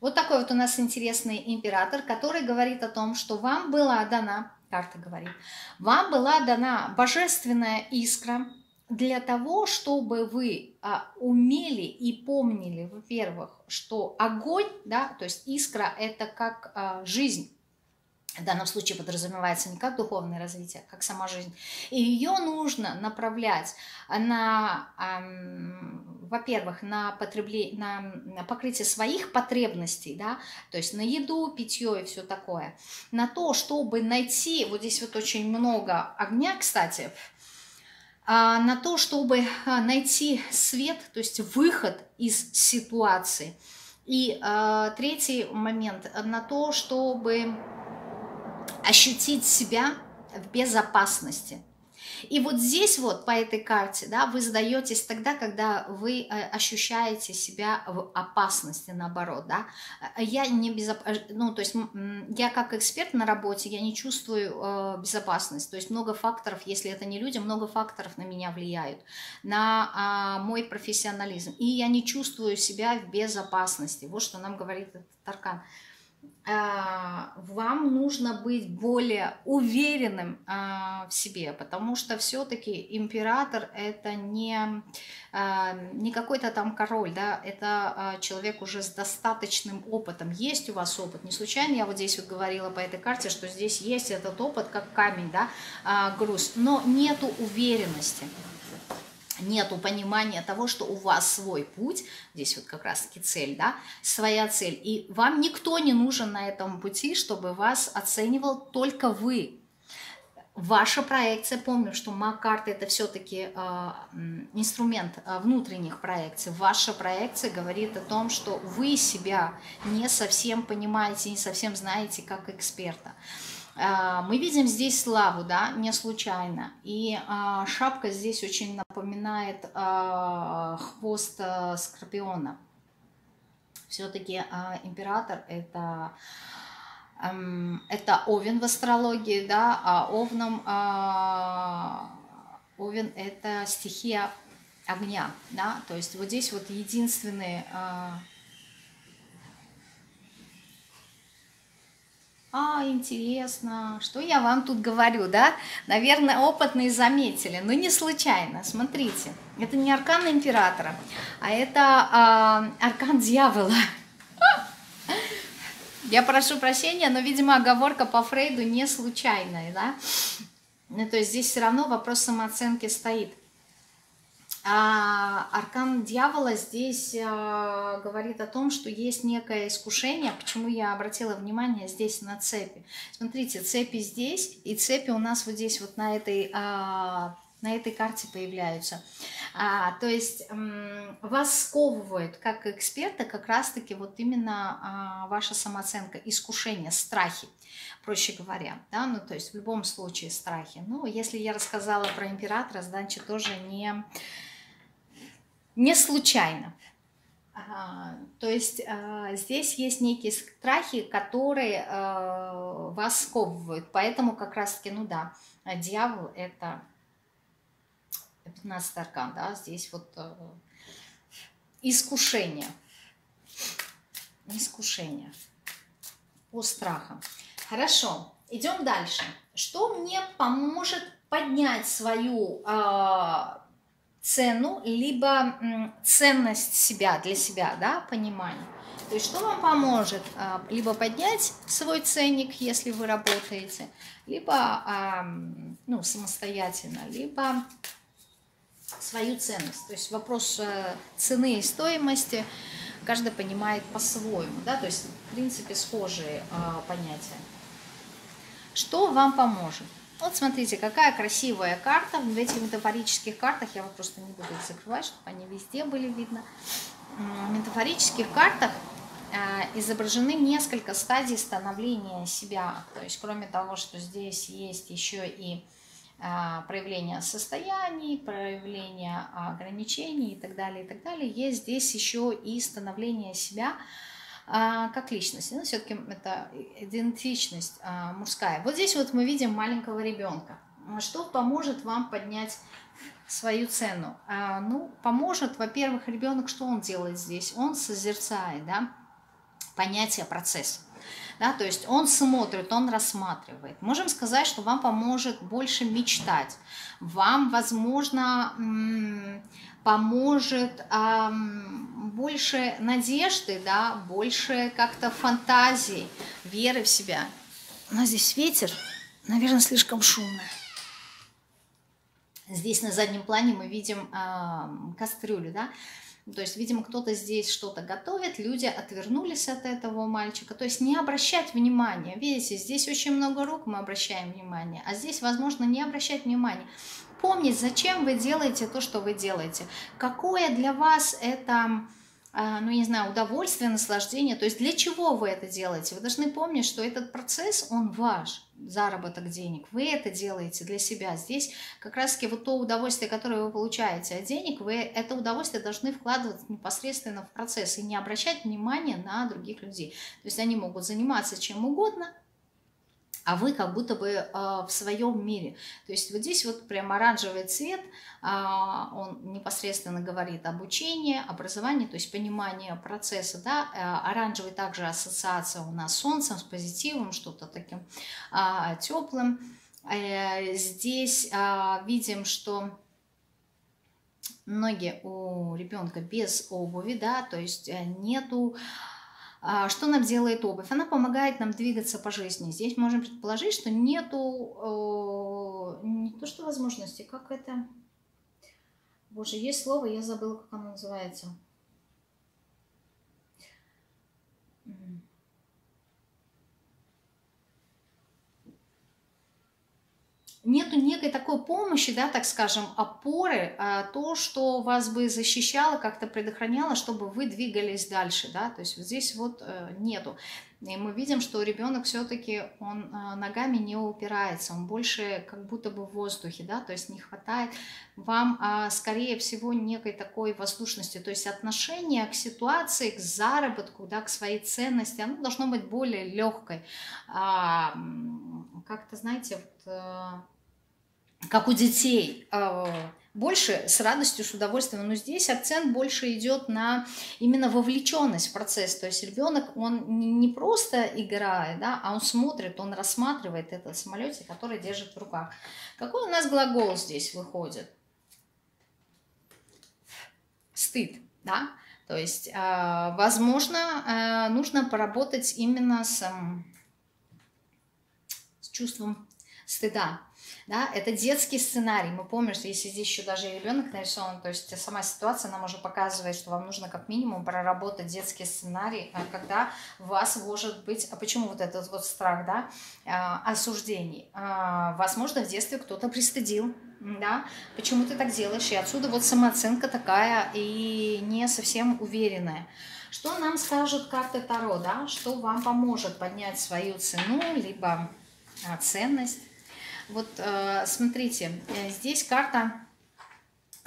Вот такой вот у нас интересный император, который говорит о том, что вам была дана, карта говорит, вам была дана божественная искра для того, чтобы вы а, умели и помнили, во-первых, что огонь, да, то есть искра это как а, жизнь, в данном случае подразумевается не как духовное развитие, а как сама жизнь. И ее нужно направлять на, эм, во-первых, на, потребление, на, на покрытие своих потребностей, да, то есть на еду, питье и все такое, на то, чтобы найти, вот здесь вот очень много огня, кстати, а, на то, чтобы а, найти свет, то есть выход из ситуации. И э, третий момент на то, чтобы ощутить себя в безопасности. И вот здесь вот по этой карте, да, вы сдаетесь тогда, когда вы э, ощущаете себя в опасности, наоборот, да. Я не безоп... Э, ну, то есть я как эксперт на работе, я не чувствую э, безопасность. То есть много факторов, если это не люди, много факторов на меня влияют, на э, мой профессионализм. И я не чувствую себя в безопасности. Вот что нам говорит этот аркан. А, вам нужно быть более уверенным а, в себе, потому что все-таки император это не, а, не какой-то там король, да, это человек уже с достаточным опытом. Есть у вас опыт, не случайно я вот здесь вот говорила по этой карте, что здесь есть этот опыт как камень, да, груз, но нету уверенности нету понимания того, что у вас свой путь, здесь вот как раз-таки цель, да, своя цель, и вам никто не нужен на этом пути, чтобы вас оценивал только вы. Ваша проекция, помню, что маг-карта это все-таки э, инструмент э, внутренних проекций. Ваша проекция говорит о том, что вы себя не совсем понимаете, не совсем знаете как эксперта. А, мы видим здесь славу, да, не случайно. И а, шапка здесь очень напоминает а, хвост скорпиона. Все-таки император это эм, это Овен в астрологии, да, а Овном Овен это стихия огня, да, то есть вот здесь вот единственный А, интересно, что я вам тут говорю, да? Наверное, опытные заметили, но не случайно. Смотрите, это не аркан императора, а это э, аркан дьявола. Я прошу прощения, но, видимо, оговорка по Фрейду не случайная, да? Ну, то есть здесь все равно вопрос самооценки стоит. А аркан дьявола здесь а, говорит о том, что есть некое искушение. Почему я обратила внимание здесь на цепи? Смотрите, цепи здесь и цепи у нас вот здесь вот на этой а, на этой карте появляются. То есть вас сковывают как эксперта как раз-таки вот именно ваша самооценка, искушение, страхи, проще говоря. Да? Ну, то есть в любом случае страхи. Ну, если я рассказала про императора, значит тоже не не случайно. То есть а, здесь есть некие страхи, которые а, вас сковывают. Поэтому как раз-таки, ну да, дьявол это 15 аркан, да, здесь вот искушение. Искушение по страхам. Хорошо, идем дальше. Что мне поможет поднять свою цену, либо ценность себя для себя, да, понимание. То есть что вам поможет? А, либо поднять свой ценник, если вы работаете, либо ну, самостоятельно, либо свою ценность. То есть вопрос э, цены и стоимости каждый понимает по-своему, да, то есть в принципе схожие а, понятия. Что вам поможет? Вот смотрите, какая красивая карта. В этих метафорических картах, я вот просто не буду их закрывать, чтобы они везде были видно. В метафорических картах э, изображены несколько стадий становления себя. То есть, кроме того, что здесь есть еще и э, проявление состояний, проявление ограничений и так далее, и так далее, есть здесь еще и становление себя – как личность. Ну, все-таки это идентичность а, мужская. Вот здесь вот мы видим маленького ребенка. Что поможет вам поднять свою цену? А, ну, поможет, во-первых, ребенок, что он делает здесь? Он созерцает, да, понятие процесса. Да, то есть он смотрит, он рассматривает. Можем сказать, что вам поможет больше мечтать. Вам, возможно, поможет эм, больше надежды, да, больше как-то фантазии, веры в себя. У нас здесь ветер, наверное, слишком шумно. Здесь на заднем плане мы видим э, кастрюлю, да, то есть, видимо, кто-то здесь что-то готовит, люди отвернулись от этого мальчика. То есть не обращать внимания. Видите, здесь очень много рук мы обращаем внимание, а здесь, возможно, не обращать внимания помнить, зачем вы делаете то, что вы делаете. Какое для вас это, а, ну, не знаю, удовольствие, наслаждение, то есть для чего вы это делаете. Вы должны помнить, что этот процесс, он ваш, заработок денег. Вы это делаете для себя. Здесь как раз-таки вот то удовольствие, которое вы получаете от денег, вы это удовольствие должны вкладывать непосредственно в процесс и не обращать внимания на других людей. То есть они могут заниматься чем угодно, а вы как будто бы э, в своем мире. То есть вот здесь вот прям оранжевый цвет, э, он непосредственно говорит об учении, образовании, то есть понимание процесса, да, э, оранжевый также ассоциация у нас с солнцем, с позитивом, что-то таким э, теплым. Э, здесь э, видим, что ноги у ребенка без обуви, да, то есть нету а, что нам делает обувь? Она помогает нам двигаться по жизни. Здесь можем предположить, что нету не то что возможности, как это... Боже, есть слово, я забыла, как оно называется. Нету некой такой помощи, да, так скажем, опоры, а, то, что вас бы защищало, как-то предохраняло, чтобы вы двигались дальше, да, то есть здесь вот э, нету. И мы видим, что ребенок все-таки он а, ногами не упирается, он больше как будто бы в воздухе, да, то есть не хватает вам, а, скорее всего, некой такой воздушности, то есть отношение к ситуации, к заработку, да, к своей ценности, оно должно быть более легкой. А, как-то, знаете, вот э, как у детей, а, больше с радостью, с удовольствием. Но здесь акцент больше идет на именно вовлеченность в процесс. То есть ребенок, он не просто играет, да, а он смотрит, он рассматривает этот самолете, который держит в руках. Какой у нас глагол здесь выходит? Стыд, да? То есть, а, возможно, а, нужно поработать именно с, с чувством стыда, да, это детский сценарий. Мы помним, что если здесь еще даже ребенок нарисован, то есть сама ситуация нам уже показывает, что вам нужно как минимум проработать детский сценарий, а когда вас может быть, а почему вот этот вот страх, да, а, осуждений? А, возможно, в детстве кто-то пристыдил, да, почему ты так делаешь, и отсюда вот самооценка такая и не совсем уверенная. Что нам скажут карты Таро, да, что вам поможет поднять свою цену, либо ценность? Вот э, смотрите, э, здесь карта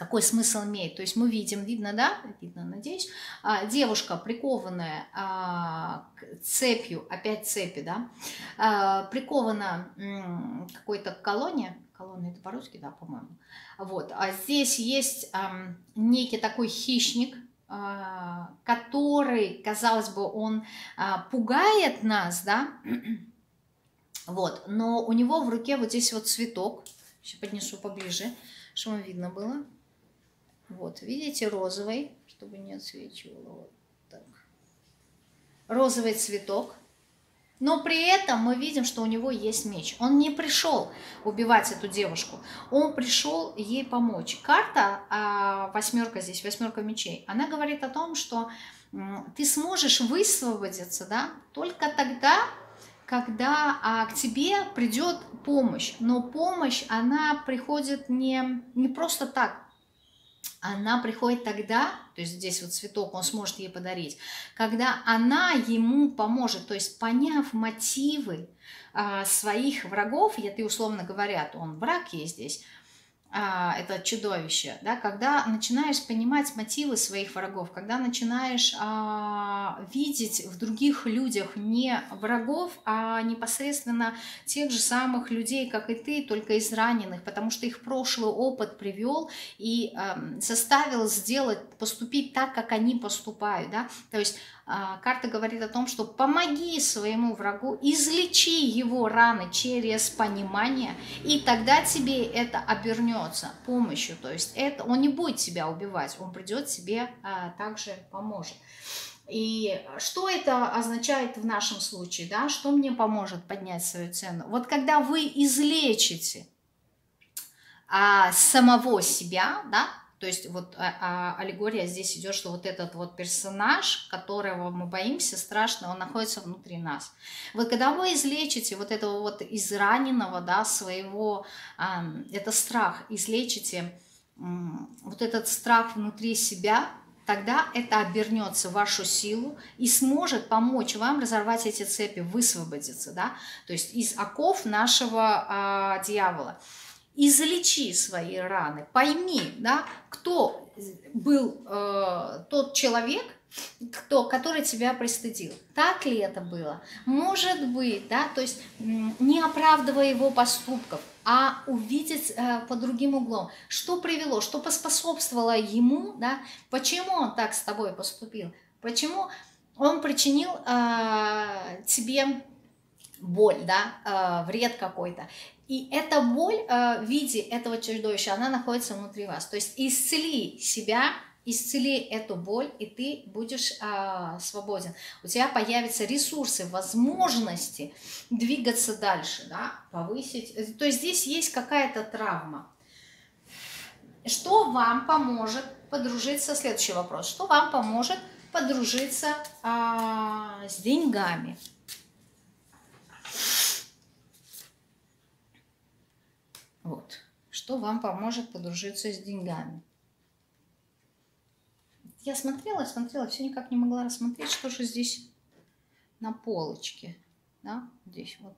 какой смысл имеет. То есть мы видим, видно, да, видно, надеюсь, а, девушка прикованная а, цепью, опять цепи, да, а, прикована какой-то колонне, колонна это по-русски, да, по-моему, вот, а здесь есть некий такой хищник, который, казалось бы, он пугает нас, да, вот, но у него в руке вот здесь вот цветок, сейчас поднесу поближе, чтобы видно было, вот, видите, розовый, чтобы не отсвечивало. Вот так. Розовый цветок. Но при этом мы видим, что у него есть меч. Он не пришел убивать эту девушку. Он пришел ей помочь. Карта, а, восьмерка здесь, восьмерка мечей, она говорит о том, что ты сможешь высвободиться да, только тогда, когда а, к тебе придет помощь. Но помощь, она приходит не, не просто так она приходит тогда, то есть здесь вот цветок он сможет ей подарить, когда она ему поможет, то есть поняв мотивы а, своих врагов, я ты условно говоря, он враг есть здесь, это чудовище, да, когда начинаешь понимать мотивы своих врагов, когда начинаешь а, видеть в других людях не врагов, а непосредственно тех же самых людей, как и ты, только из раненых, потому что их прошлый опыт привел и а, заставил сделать, поступить так, как они поступают, да, то есть а, карта говорит о том, что помоги своему врагу, излечи его раны через понимание, и тогда тебе это обернется помощью. То есть это, он не будет тебя убивать, он придет тебе а, также поможет. И что это означает в нашем случае, да? Что мне поможет поднять свою цену? Вот когда вы излечите а, самого себя, да, то есть вот а, а, аллегория здесь идет, что вот этот вот персонаж, которого мы боимся, страшно, он находится внутри нас. Вот когда вы излечите вот этого вот израненного, да, своего, а, это страх, излечите вот этот страх внутри себя, тогда это обернется в вашу силу и сможет помочь вам разорвать эти цепи, высвободиться, да, то есть из оков нашего а, дьявола излечи свои раны, пойми, да, кто был э, тот человек, кто, который тебя пристыдил. Так ли это было? Может быть, да, то есть не оправдывая его поступков, а увидеть э, по другим углом, что привело, что поспособствовало ему, да, почему он так с тобой поступил, почему он причинил э, тебе боль, да, э, вред какой-то. И эта боль э, в виде этого чудовища, она находится внутри вас. То есть исцели себя, исцели эту боль, и ты будешь э, свободен. У тебя появятся ресурсы, возможности двигаться дальше, да, повысить. То есть здесь есть какая-то травма. Что вам поможет подружиться? Следующий вопрос. Что вам поможет подружиться э, с деньгами? Вот. Что вам поможет подружиться с деньгами? Я смотрела, смотрела, все никак не могла рассмотреть, что же здесь на полочке. Да, здесь вот.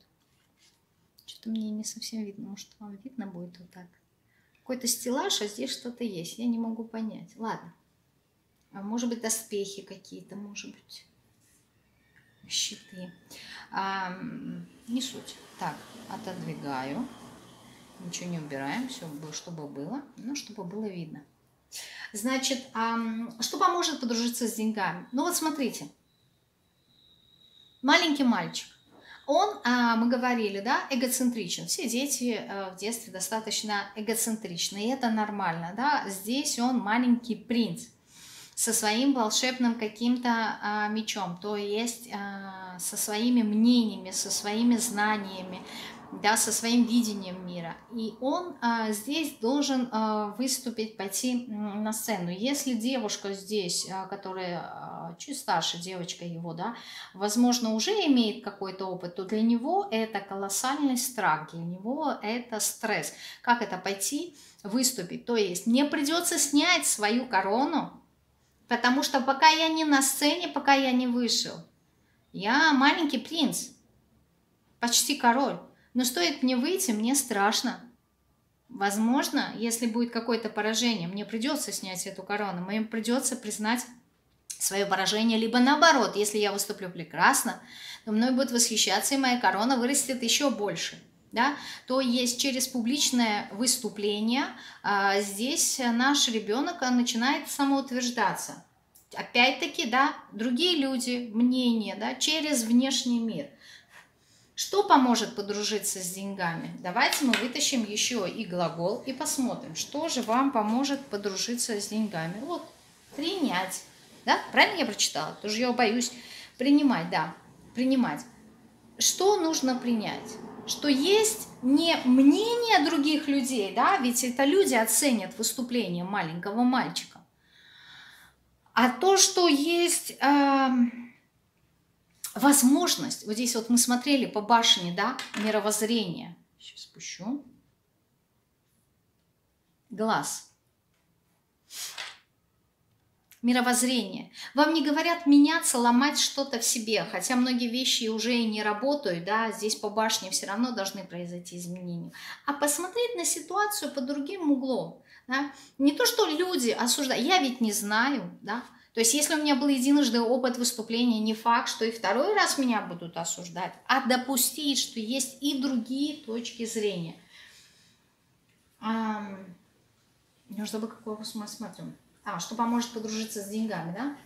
Что-то мне не совсем видно. Может, вам видно будет вот так. Какой-то стеллаж, а здесь что-то есть. Я не могу понять. Ладно. А может быть, доспехи какие-то, может быть, щиты. А, не суть. Так, отодвигаю ничего не убираем, все, чтобы было, ну, чтобы было видно. Значит, что поможет подружиться с деньгами? Ну вот смотрите, маленький мальчик, он, а, мы говорили, да, эгоцентричен. Все дети э, в детстве достаточно эгоцентричны, и это нормально, да. Здесь он маленький принц со своим волшебным каким-то а, мечом, то есть а, со своими мнениями, со своими знаниями, да, со своим видением мира. И он а, здесь должен а, выступить, пойти на сцену. Если девушка здесь, а, которая а, чуть старше девочка его, да, возможно, уже имеет какой-то опыт, то для него это колоссальный страх, для него это стресс. Как это пойти, выступить? То есть мне придется снять свою корону, потому что пока я не на сцене, пока я не вышел, я маленький принц, почти король. Но стоит мне выйти, мне страшно. Возможно, если будет какое-то поражение, мне придется снять эту корону, мне придется признать свое поражение, либо наоборот, если я выступлю прекрасно, то мной будет восхищаться, и моя корона вырастет еще больше. Да? То есть через публичное выступление а, здесь наш ребенок начинает самоутверждаться. Опять-таки, да, другие люди, мнения, да, через внешний мир. Что поможет подружиться с деньгами? Давайте мы вытащим еще и глагол и посмотрим, что же вам поможет подружиться с деньгами. Вот, принять. Да, правильно я прочитала? Тоже я боюсь принимать, да, принимать. Что нужно принять? Что есть не мнение других людей, да, ведь это люди оценят выступление маленького мальчика, а то, что есть... Э, возможность, вот здесь вот мы смотрели по башне, да, мировоззрение. Сейчас спущу. Глаз. Мировоззрение. Вам не говорят меняться, ломать что-то в себе, хотя многие вещи уже и не работают, да, здесь по башне все равно должны произойти изменения. А посмотреть на ситуацию под другим углом, да, не то, что люди осуждают, я ведь не знаю, да, то есть, если у меня был единожды опыт выступления, не факт, что и второй раз меня будут осуждать, а допустить, что есть и другие точки зрения. А, уже забыла, какой вопрос мы смотрим. А, что поможет подружиться с деньгами, да?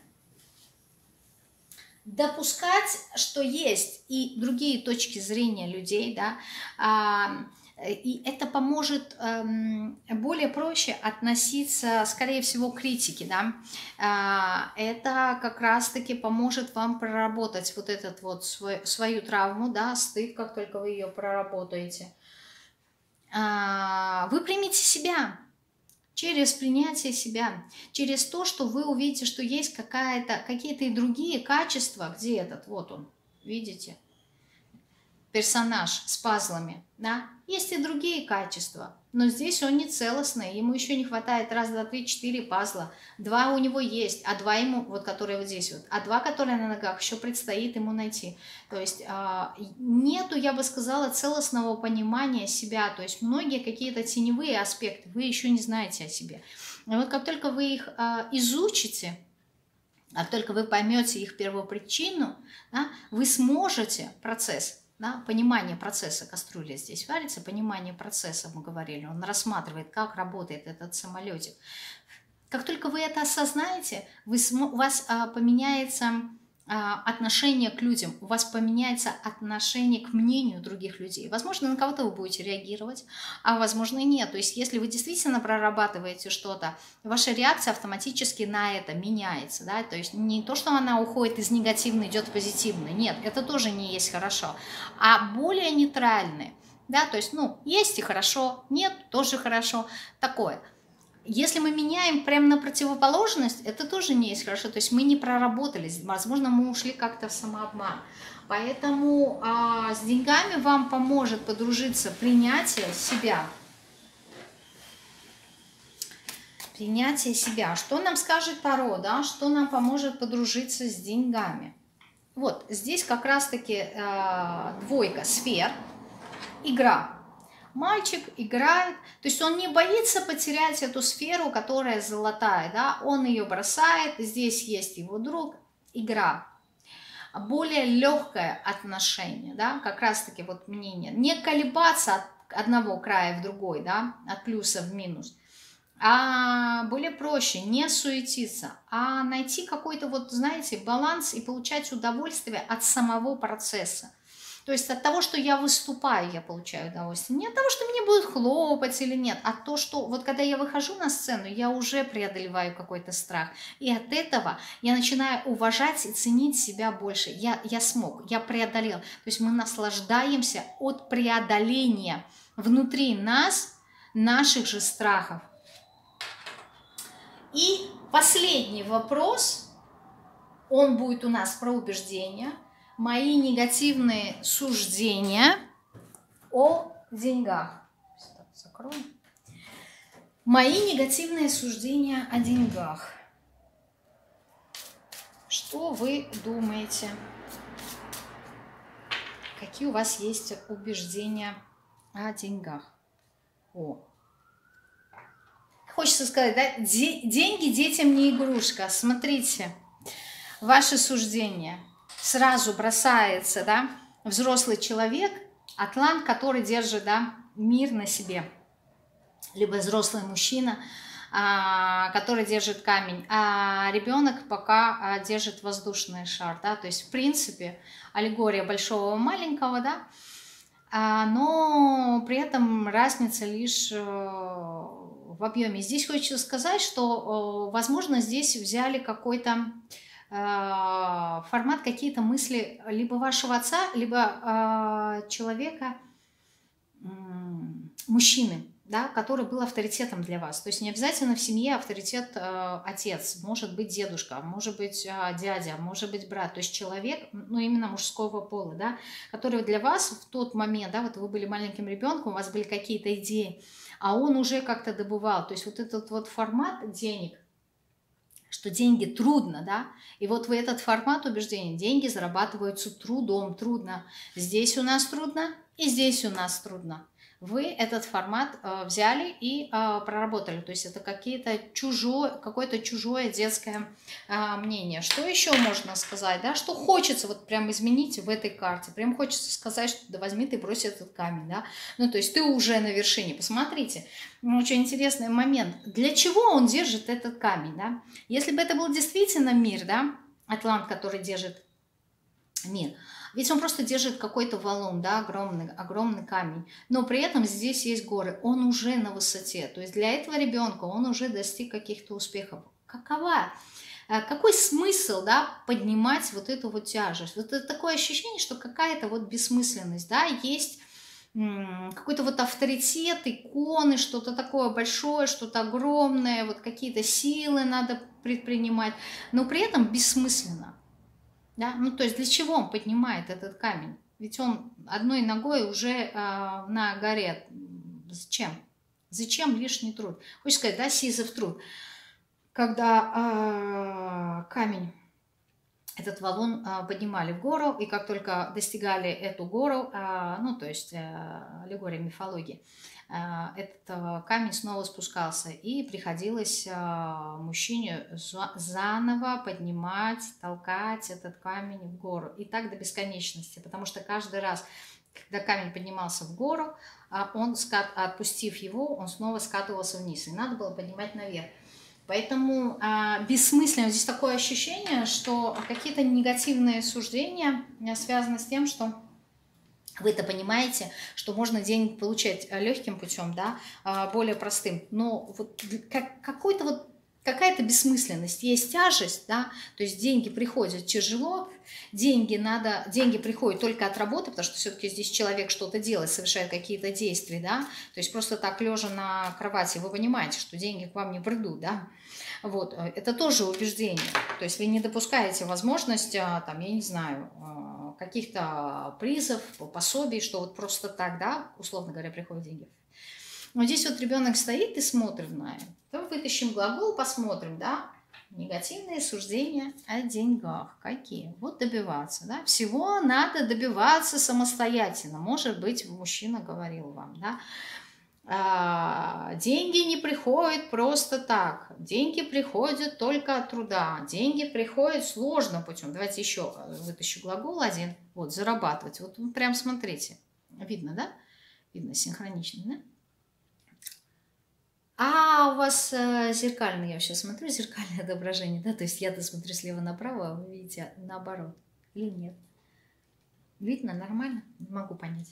Допускать, что есть и другие точки зрения людей, да, а, и это поможет эм, более проще относиться, скорее всего, к критике. Да? А, это как раз-таки поможет вам проработать вот этот вот свой, свою травму, да, стыд, как только вы ее проработаете. А, вы примите себя, через принятие себя, через то, что вы увидите, что есть какая-то, какие-то и другие качества, где этот, вот он, видите, персонаж с пазлами, да, есть и другие качества, но здесь он не целостный, ему еще не хватает раз, два, три, четыре пазла, два у него есть, а два ему, вот которые вот здесь вот, а два, которые на ногах, еще предстоит ему найти. То есть а, нету, я бы сказала, целостного понимания себя, то есть многие какие-то теневые аспекты вы еще не знаете о себе. И вот как только вы их а, изучите, как только вы поймете их первопричину, да, вы сможете процесс да, понимание процесса кастрюля здесь варится, понимание процесса, мы говорили, он рассматривает, как работает этот самолетик. Как только вы это осознаете, вы, у вас а, поменяется отношение к людям, у вас поменяется отношение к мнению других людей. Возможно, на кого-то вы будете реагировать, а возможно и нет. То есть, если вы действительно прорабатываете что-то, ваша реакция автоматически на это меняется. Да? То есть, не то, что она уходит из негативной, идет в позитивный. Нет, это тоже не есть хорошо. А более нейтральные. Да, то есть, ну, есть и хорошо, нет, тоже хорошо. Такое. Если мы меняем прямо на противоположность, это тоже не есть хорошо. То есть мы не проработались, возможно, мы ушли как-то в самообман. Поэтому а, с деньгами вам поможет подружиться принятие себя. Принятие себя. Что нам скажет Таро, да? Что нам поможет подружиться с деньгами? Вот здесь как раз-таки э, двойка сфер, игра мальчик играет, то есть он не боится потерять эту сферу, которая золотая, да, он ее бросает, здесь есть его друг, игра. Более легкое отношение, да, как раз таки вот мнение, не колебаться от одного края в другой, да, от плюса в минус, а более проще, не суетиться, а найти какой-то вот, знаете, баланс и получать удовольствие от самого процесса. То есть от того, что я выступаю, я получаю удовольствие. Не от того, что мне будут хлопать или нет, а то, что вот когда я выхожу на сцену, я уже преодолеваю какой-то страх. И от этого я начинаю уважать и ценить себя больше. Я, я смог, я преодолел. То есть мы наслаждаемся от преодоления внутри нас наших же страхов. И последний вопрос, он будет у нас про убеждения – мои негативные суждения о деньгах. Закроем. Мои негативные суждения о деньгах. Что вы думаете? Какие у вас есть убеждения о деньгах? О, хочется сказать, да, деньги детям не игрушка. Смотрите, ваше суждение сразу бросается, да, взрослый человек, атлант, который держит, да, мир на себе, либо взрослый мужчина, а, который держит камень, а ребенок пока а, держит воздушный шар, да, то есть в принципе аллегория большого и маленького, да, а, но при этом разница лишь э, в объеме. Здесь хочется сказать, что, возможно, здесь взяли какой-то э, формат, какие-то мысли либо вашего отца, либо э, человека, мужчины, да, который был авторитетом для вас. То есть не обязательно в семье авторитет э, отец, может быть дедушка, может быть дядя, может быть брат. То есть человек, ну именно мужского пола, да, который для вас в тот момент, да, вот вы были маленьким ребенком, у вас были какие-то идеи, а он уже как-то добывал. То есть вот этот вот формат денег, что деньги трудно, да, и вот в этот формат убеждения деньги зарабатываются трудом, трудно. Здесь у нас трудно, и здесь у нас трудно вы этот формат э, взяли и э, проработали. То есть это какие-то чужое, какое-то чужое детское э, мнение. Что еще можно сказать, да? Что хочется вот прям изменить в этой карте? Прям хочется сказать, что да возьми ты брось этот камень, да? Ну то есть ты уже на вершине. Посмотрите, очень интересный момент. Для чего он держит этот камень, да? Если бы это был действительно мир, да, Атлант, который держит мир, ведь он просто держит какой-то валун, да, огромный, огромный камень. Но при этом здесь есть горы. Он уже на высоте. То есть для этого ребенка он уже достиг каких-то успехов. Какова? Э, какой смысл, да, поднимать вот эту вот тяжесть? Вот это такое ощущение, что какая-то вот бессмысленность, да, есть какой-то вот авторитет, иконы, что-то такое большое, что-то огромное, вот какие-то силы надо предпринимать, но при этом бессмысленно. Да? Ну, то есть для чего он поднимает этот камень? Ведь он одной ногой уже э, на горе. Зачем? Зачем лишний труд? Хочешь сказать, да, сизов труд. Когда э, камень, этот валун э, поднимали в гору, и как только достигали эту гору, э, ну, то есть э, аллегория мифологии, а, этот камень снова спускался, и приходилось а, мужчине заново поднимать, толкать этот камень в гору. И так до бесконечности, потому что каждый раз, когда камень поднимался в гору, а, он, отпустив его, он снова скатывался вниз, и надо было поднимать наверх. Поэтому а, бессмысленно здесь такое ощущение, что какие-то негативные суждения связаны с тем, что вы это понимаете, что можно деньги получать э, легким путем, да, а, более простым. Но вот как, какой-то вот какая-то бессмысленность, есть тяжесть, да, то есть деньги приходят тяжело, деньги надо, деньги приходят только от работы, потому что все-таки здесь человек что-то делает, совершает какие-то действия, да, то есть просто так лежа на кровати, вы понимаете, что деньги к вам не придут, да, вот, э, это тоже убеждение, то есть вы не допускаете возможность, а, там, я не знаю, а, каких-то призов, пособий, что вот просто так, да, условно говоря, приходят деньги. Но здесь вот ребенок стоит и смотрит на это. Потом вытащим глагол, посмотрим, да, негативные суждения о деньгах. Какие? Вот добиваться, да. Всего надо добиваться самостоятельно. Может быть, мужчина говорил вам, да. А, деньги не приходят просто так. Деньги приходят только от труда. Деньги приходят сложным путем. Давайте еще э, вытащу глагол один. Вот, зарабатывать. Вот вы прям смотрите. Видно, да? Видно, синхронично, да? А у вас э, зеркальное, я сейчас смотрю, зеркальное отображение, да? То есть я-то смотрю слева направо, а вы видите наоборот. Или нет? Видно? Нормально? Не могу понять.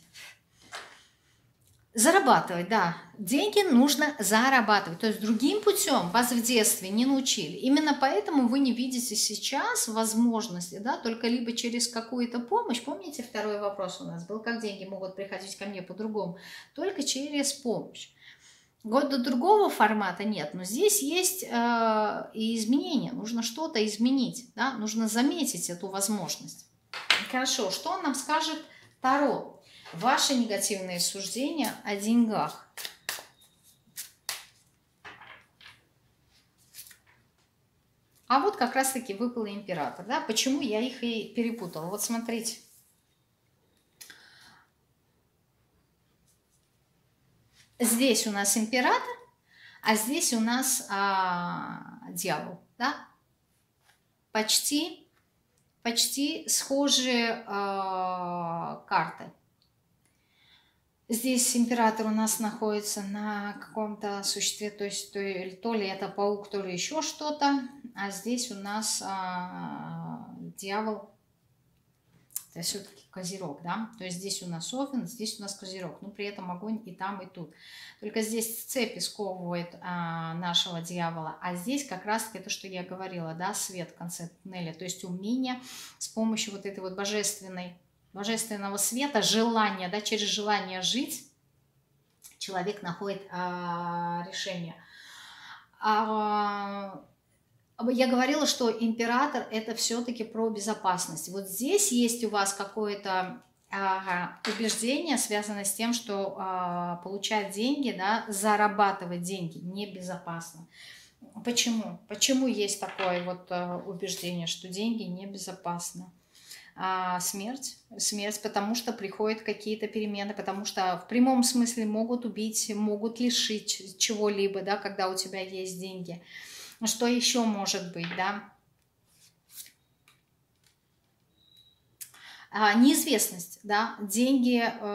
Зарабатывать, да. Деньги нужно зарабатывать. То есть другим путем вас в детстве не научили. Именно поэтому вы не видите сейчас возможности, да, только либо через какую-то помощь. Помните, второй вопрос у нас был, как деньги могут приходить ко мне по-другому? Только через помощь. Год до другого формата нет, но здесь есть э, и изменения. Нужно что-то изменить, да? нужно заметить эту возможность. Хорошо, что он нам скажет Таро? Ваши негативные суждения о деньгах. А вот как раз-таки выпал император. Да? Почему я их и перепутала? Вот смотрите. Здесь у нас император, А здесь у нас а, дьявол, да? Почти, почти схожие а, карты. Здесь император у нас находится на каком-то существе, то есть то, то ли это паук, то ли еще что-то, а здесь у нас а, дьявол, это все-таки козерог, да, то есть здесь у нас овен, здесь у нас козерог, но при этом огонь и там, и тут. Только здесь цепи сковывает а, нашего дьявола, а здесь как раз-таки то, что я говорила, да, свет в конце туннеля, то есть умение с помощью вот этой вот божественной божественного света, желания, да, через желание жить, человек находит а, решение. А, я говорила, что император это все-таки про безопасность. Вот здесь есть у вас какое-то а, убеждение, связанное с тем, что а, получать деньги, да, зарабатывать деньги небезопасно. Почему? Почему есть такое вот а, убеждение, что деньги небезопасны? а, смерть. Смерть, потому что приходят какие-то перемены, потому что в прямом смысле могут убить, могут лишить чего-либо, да, когда у тебя есть деньги. Что еще может быть, да? А, неизвестность, да, деньги э,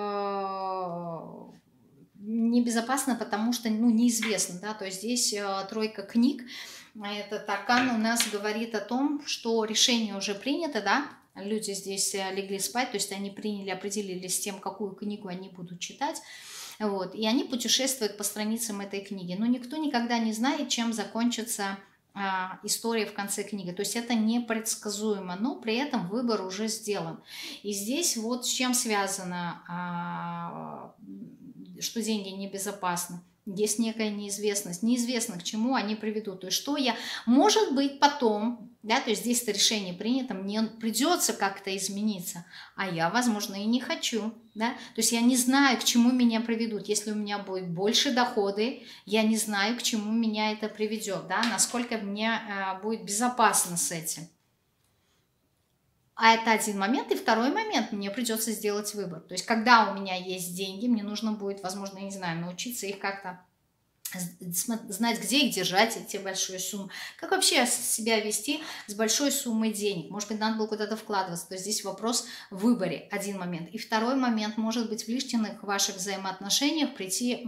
небезопасно, потому что, ну, неизвестно, да, то есть здесь э, тройка книг, этот аркан у нас говорит о том, что решение уже принято, да, люди здесь э, легли спать, то есть они приняли, определились с тем, какую книгу они будут читать. Вот, и они путешествуют по страницам этой книги. Но никто никогда не знает, чем закончится а, история в конце книги. То есть это непредсказуемо, но при этом выбор уже сделан. И здесь вот с чем связано, а, что деньги небезопасны есть некая неизвестность, неизвестно, к чему они приведут. То есть что я, может быть, потом, да, то есть здесь это решение принято, мне придется как-то измениться, а я, возможно, и не хочу, да, то есть я не знаю, к чему меня приведут. Если у меня будет больше доходы, я не знаю, к чему меня это приведет, да, насколько мне э, будет безопасно с этим. А это один момент. И второй момент, мне придется сделать выбор. То есть, когда у меня есть деньги, мне нужно будет, возможно, я не знаю, научиться их как-то знать, где их держать, эти большие суммы. Как вообще себя вести с большой суммой денег? Может быть, надо было куда-то вкладываться. То есть здесь вопрос в выборе, один момент. И второй момент, может быть, в личных ваших взаимоотношениях прийти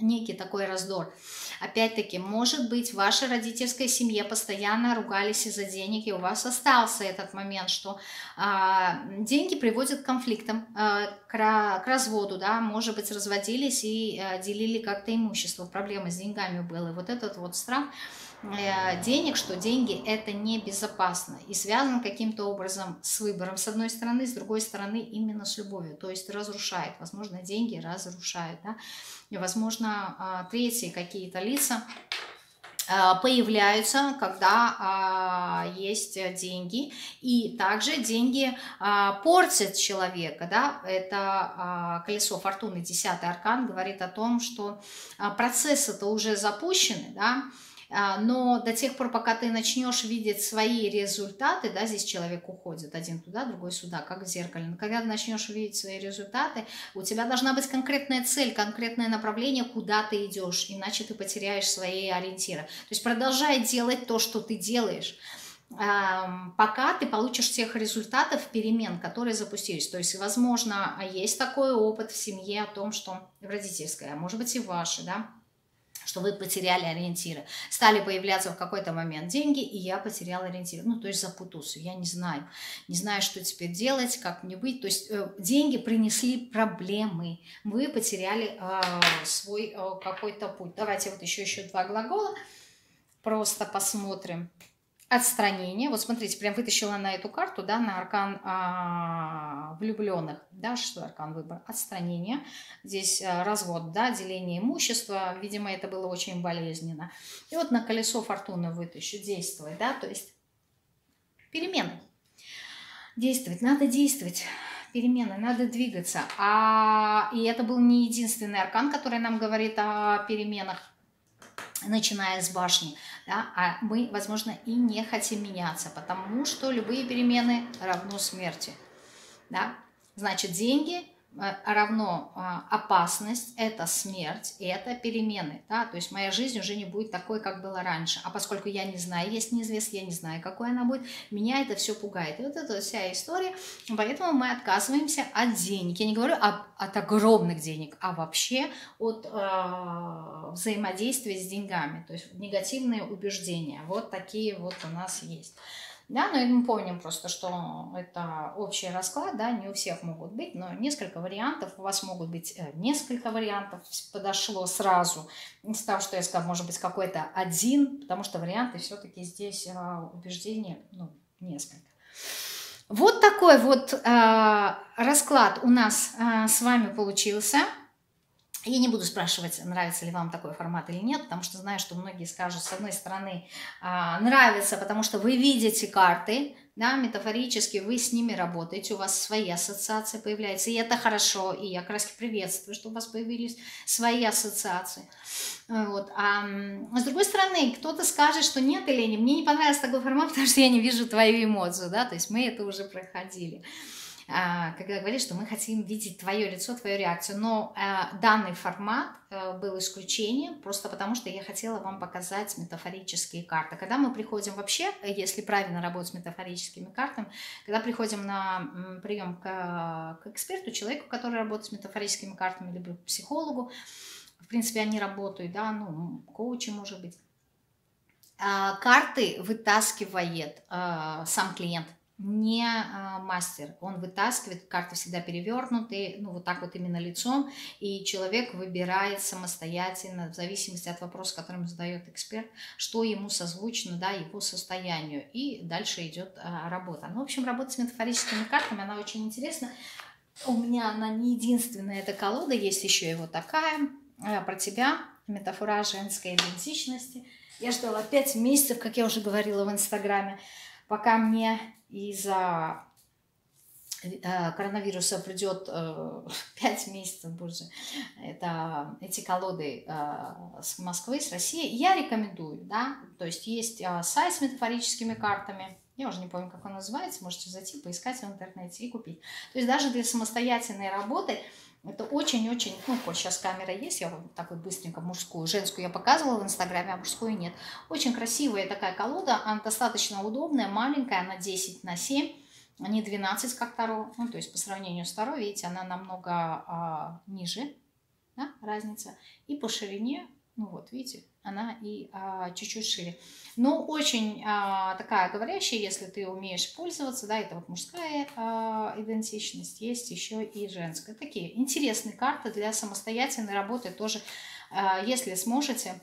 некий такой раздор. Опять-таки, может быть, в вашей родительской семье постоянно ругались из-за денег, и у вас остался этот момент, что а, деньги приводят к конфликтам, а, к, к разводу, да, может быть, разводились и а, делили как-то имущество, проблемы с деньгами было. И вот этот вот страх денег, что деньги это небезопасно и связан каким-то образом с выбором с одной стороны, с другой стороны именно с любовью, то есть разрушает, возможно, деньги разрушают, да? и, возможно, а, третьи какие-то лица а, появляются, когда а, есть деньги, и также деньги портят человека, да, это колесо фортуны, десятый аркан, говорит о том, что процессы-то уже запущены, да, но до тех пор, пока ты начнешь видеть свои результаты, да, здесь человек уходит один туда, другой сюда, как в зеркале, но когда ты начнешь видеть свои результаты, у тебя должна быть конкретная цель, конкретное направление, куда ты идешь, иначе ты потеряешь свои ориентиры. То есть продолжай делать то, что ты делаешь, пока ты получишь тех результатов перемен, которые запустились. То есть, возможно, есть такой опыт в семье о том, что в родительской, а может быть и ваши, да, что вы потеряли ориентиры. Стали появляться в какой-то момент деньги, и я потеряла ориентиры. Ну, то есть запутался, я не знаю. Не знаю, что теперь делать, как мне быть. То есть э, деньги принесли проблемы. Вы потеряли э, свой э, какой-то путь. Давайте вот еще, еще два глагола. Просто посмотрим отстранение. Вот смотрите, прям вытащила на эту карту, да, на аркан а, влюбленных, да, что аркан выбор, отстранение. Здесь а, развод, да, деление имущества, видимо, это было очень болезненно. И вот на колесо фортуны вытащу, действовать, да, то есть перемены. Действовать, надо действовать перемены, надо двигаться. А, и это был не единственный аркан, который нам говорит о переменах начиная с башни, да, а мы, возможно, и не хотим меняться, потому что любые перемены равно смерти, да, значит, деньги равно а, опасность, это смерть, и это перемены. Да? То есть моя жизнь уже не будет такой, как была раньше. А поскольку я не знаю, есть неизвестность, я не знаю, какой она будет, меня это все пугает. И вот это вся история. Поэтому мы отказываемся от денег. Я не говорю об, от огромных денег, а вообще от э, взаимодействия с деньгами. То есть негативные убеждения. Вот такие вот у нас есть. Да, но мы помним просто, что это общий расклад, да, не у всех могут быть, но несколько вариантов, у вас могут быть э, несколько вариантов, подошло сразу, из того, что я сказала, может быть какой-то один, потому что варианты все-таки здесь э, убеждения, ну, несколько. Вот такой вот э, расклад у нас э, с вами получился. Я не буду спрашивать, нравится ли вам такой формат или нет, потому что знаю, что многие скажут, с одной стороны, а, нравится, потому что вы видите карты, да, метафорически вы с ними работаете, у вас свои ассоциации появляются, и это хорошо, и я раз приветствую, что у вас появились свои ассоциации. Вот. А с другой стороны, кто-то скажет, что нет, Елене, мне не понравился такой формат, потому что я не вижу твою эмоцию, да, то есть мы это уже проходили. А, когда говорили, что мы хотим видеть твое лицо, твою реакцию. Но э, данный формат э, был исключением, просто потому что я хотела вам показать метафорические карты. Когда мы приходим вообще, если правильно работать с метафорическими картами, когда приходим на прием к, к эксперту, человеку, который работает с метафорическими картами, либо психологу, в принципе, они работают, да, ну, коучи, может быть, а, карты вытаскивает э, сам клиент – не а, мастер. Он вытаскивает, карты всегда перевернутые, ну вот так вот именно лицом, и человек выбирает самостоятельно, в зависимости от вопроса, который задает эксперт, что ему созвучно, да, его состоянию. И дальше идет а, работа. Ну, в общем, работа с метафорическими картами, она очень интересна. У меня она не единственная, эта колода, есть еще и вот такая, а, про тебя, метафора женской идентичности. Я ждала 5 месяцев, как я уже говорила в Инстаграме, пока мне из-за э, коронавируса придет 5 э, месяцев, боже, это эти колоды э, с Москвы, с России, я рекомендую, да, то есть есть сайт с метафорическими картами, я уже не помню, как он называется, можете зайти, поискать в интернете и купить. То есть даже для самостоятельной работы это очень-очень, ну, вот сейчас камера есть, я вот так быстренько мужскую, женскую я показывала в инстаграме, а мужскую нет. Очень красивая такая колода, она достаточно удобная, маленькая, она 10 на 7, не 12, как Таро, ну, то есть по сравнению с Таро, видите, она намного а, ниже, да, разница, и по ширине, ну вот, видите, она и а, чуть-чуть шире. Но очень а, такая говорящая, если ты умеешь пользоваться, да, это вот мужская а, идентичность, есть еще и женская. Такие интересные карты для самостоятельной работы тоже, а, если сможете,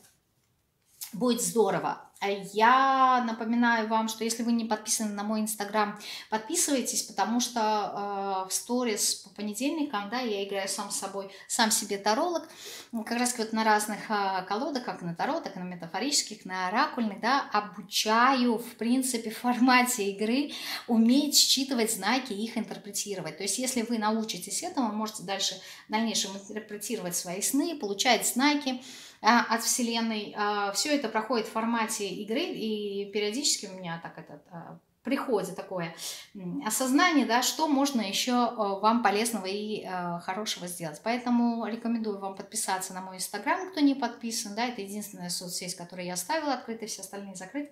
будет здорово. Я напоминаю вам, что если вы не подписаны на мой инстаграм, подписывайтесь, потому что э, в сторис по понедельникам, да, я играю сам с собой, сам себе таролог, как раз вот на разных э, колодах, как на таро, так и на метафорических, на оракульных, да, обучаю, в принципе, в формате игры уметь считывать знаки и их интерпретировать. То есть, если вы научитесь этому, можете дальше в дальнейшем интерпретировать свои сны, получать знаки, от Вселенной. А, Все это проходит в формате игры, и периодически у меня так это а, приходит такое осознание, да, что можно еще вам полезного и хорошего сделать. Поэтому рекомендую вам подписаться на мой инстаграм, кто не подписан, да, это единственная соцсеть, которую я оставила открытой, все остальные закрыты.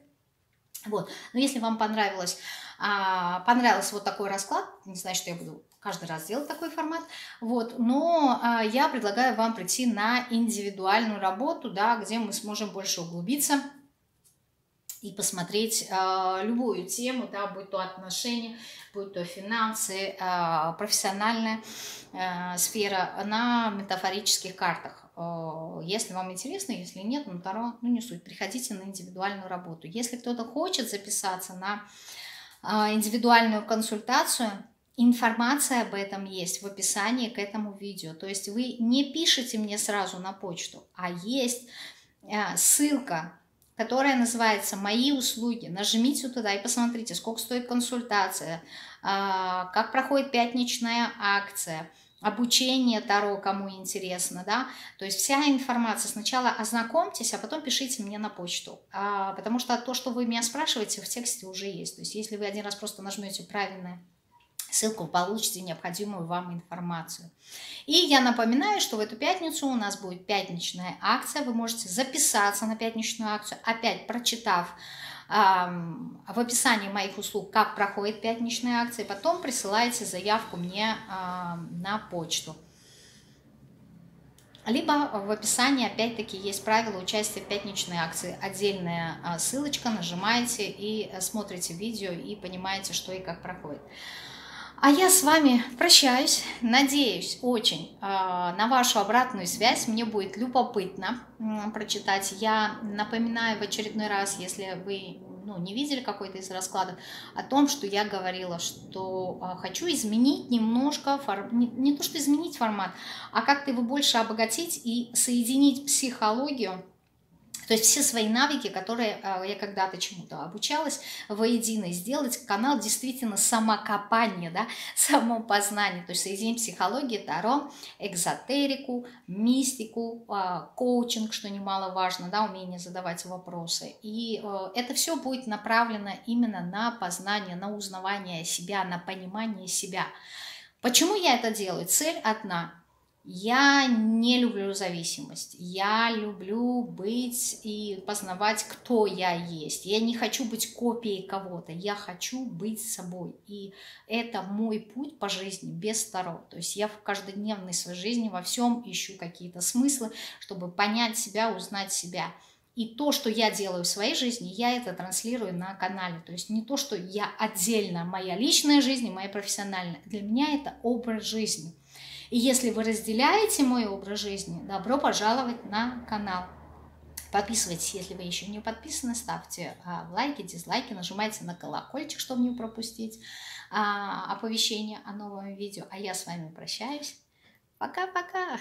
Вот. Но если вам понравилось, понравился вот такой расклад, не знаю, что я буду каждый раз делать такой формат. Вот. Но а, я предлагаю вам прийти на индивидуальную работу, да, где мы сможем больше углубиться и посмотреть э, любую тему, да, будь то отношения, будь то финансы, э, профессиональная э, сфера на метафорических картах. Э, если вам интересно, если нет, ну, Таро, ну не суть, приходите на индивидуальную работу. Если кто-то хочет записаться на э, индивидуальную консультацию, Информация об этом есть в описании к этому видео. То есть вы не пишете мне сразу на почту, а есть э, ссылка, которая называется «Мои услуги». Нажмите туда и посмотрите, сколько стоит консультация, а, как проходит пятничная акция, обучение Таро, кому интересно, да, то есть вся информация, сначала ознакомьтесь, а потом пишите мне на почту, а, потому что то, что вы меня спрашиваете, в тексте уже есть, то есть если вы один раз просто нажмете правильное ссылку получите необходимую вам информацию. И я напоминаю, что в эту пятницу у нас будет пятничная акция. Вы можете записаться на пятничную акцию, опять прочитав в описании моих услуг, как проходит пятничная акция, потом присылаете заявку мне на почту. Либо в описании опять-таки есть правила участия в пятничной акции. Отдельная а, ссылочка, нажимаете и э, смотрите видео и понимаете, что и как проходит. А я с вами прощаюсь. Надеюсь очень э, на вашу обратную связь. Мне будет любопытно э, прочитать. Я напоминаю в очередной раз, если вы ну, не видели какой-то из раскладов, о том, что я говорила, что э, хочу изменить немножко, фор... не, не то что изменить формат, а как-то его больше обогатить и соединить психологию то есть все свои навыки, которые а, я когда-то чему-то обучалась, воедино сделать канал действительно самокопание, да, самопознание, то есть соединить психологию, таро, экзотерику, мистику, а, коучинг, что немаловажно, да, умение задавать вопросы. И э, это все будет направлено именно на познание, на узнавание себя, на понимание себя. Почему я это делаю? Цель одна я не люблю зависимость. Я люблю быть и познавать, кто я есть. Я не хочу быть копией кого-то. Я хочу быть собой. И это мой путь по жизни без сторон. То есть я в каждодневной своей жизни во всем ищу какие-то смыслы, чтобы понять себя, узнать себя. И то, что я делаю в своей жизни, я это транслирую на канале. То есть не то, что я отдельно, моя личная жизнь и моя профессиональная. Для меня это образ жизни. И если вы разделяете мой образ жизни, добро пожаловать на канал. Подписывайтесь, если вы еще не подписаны, ставьте а, лайки, дизлайки, нажимайте на колокольчик, чтобы не пропустить а, оповещение о новом видео. А я с вами прощаюсь. Пока-пока!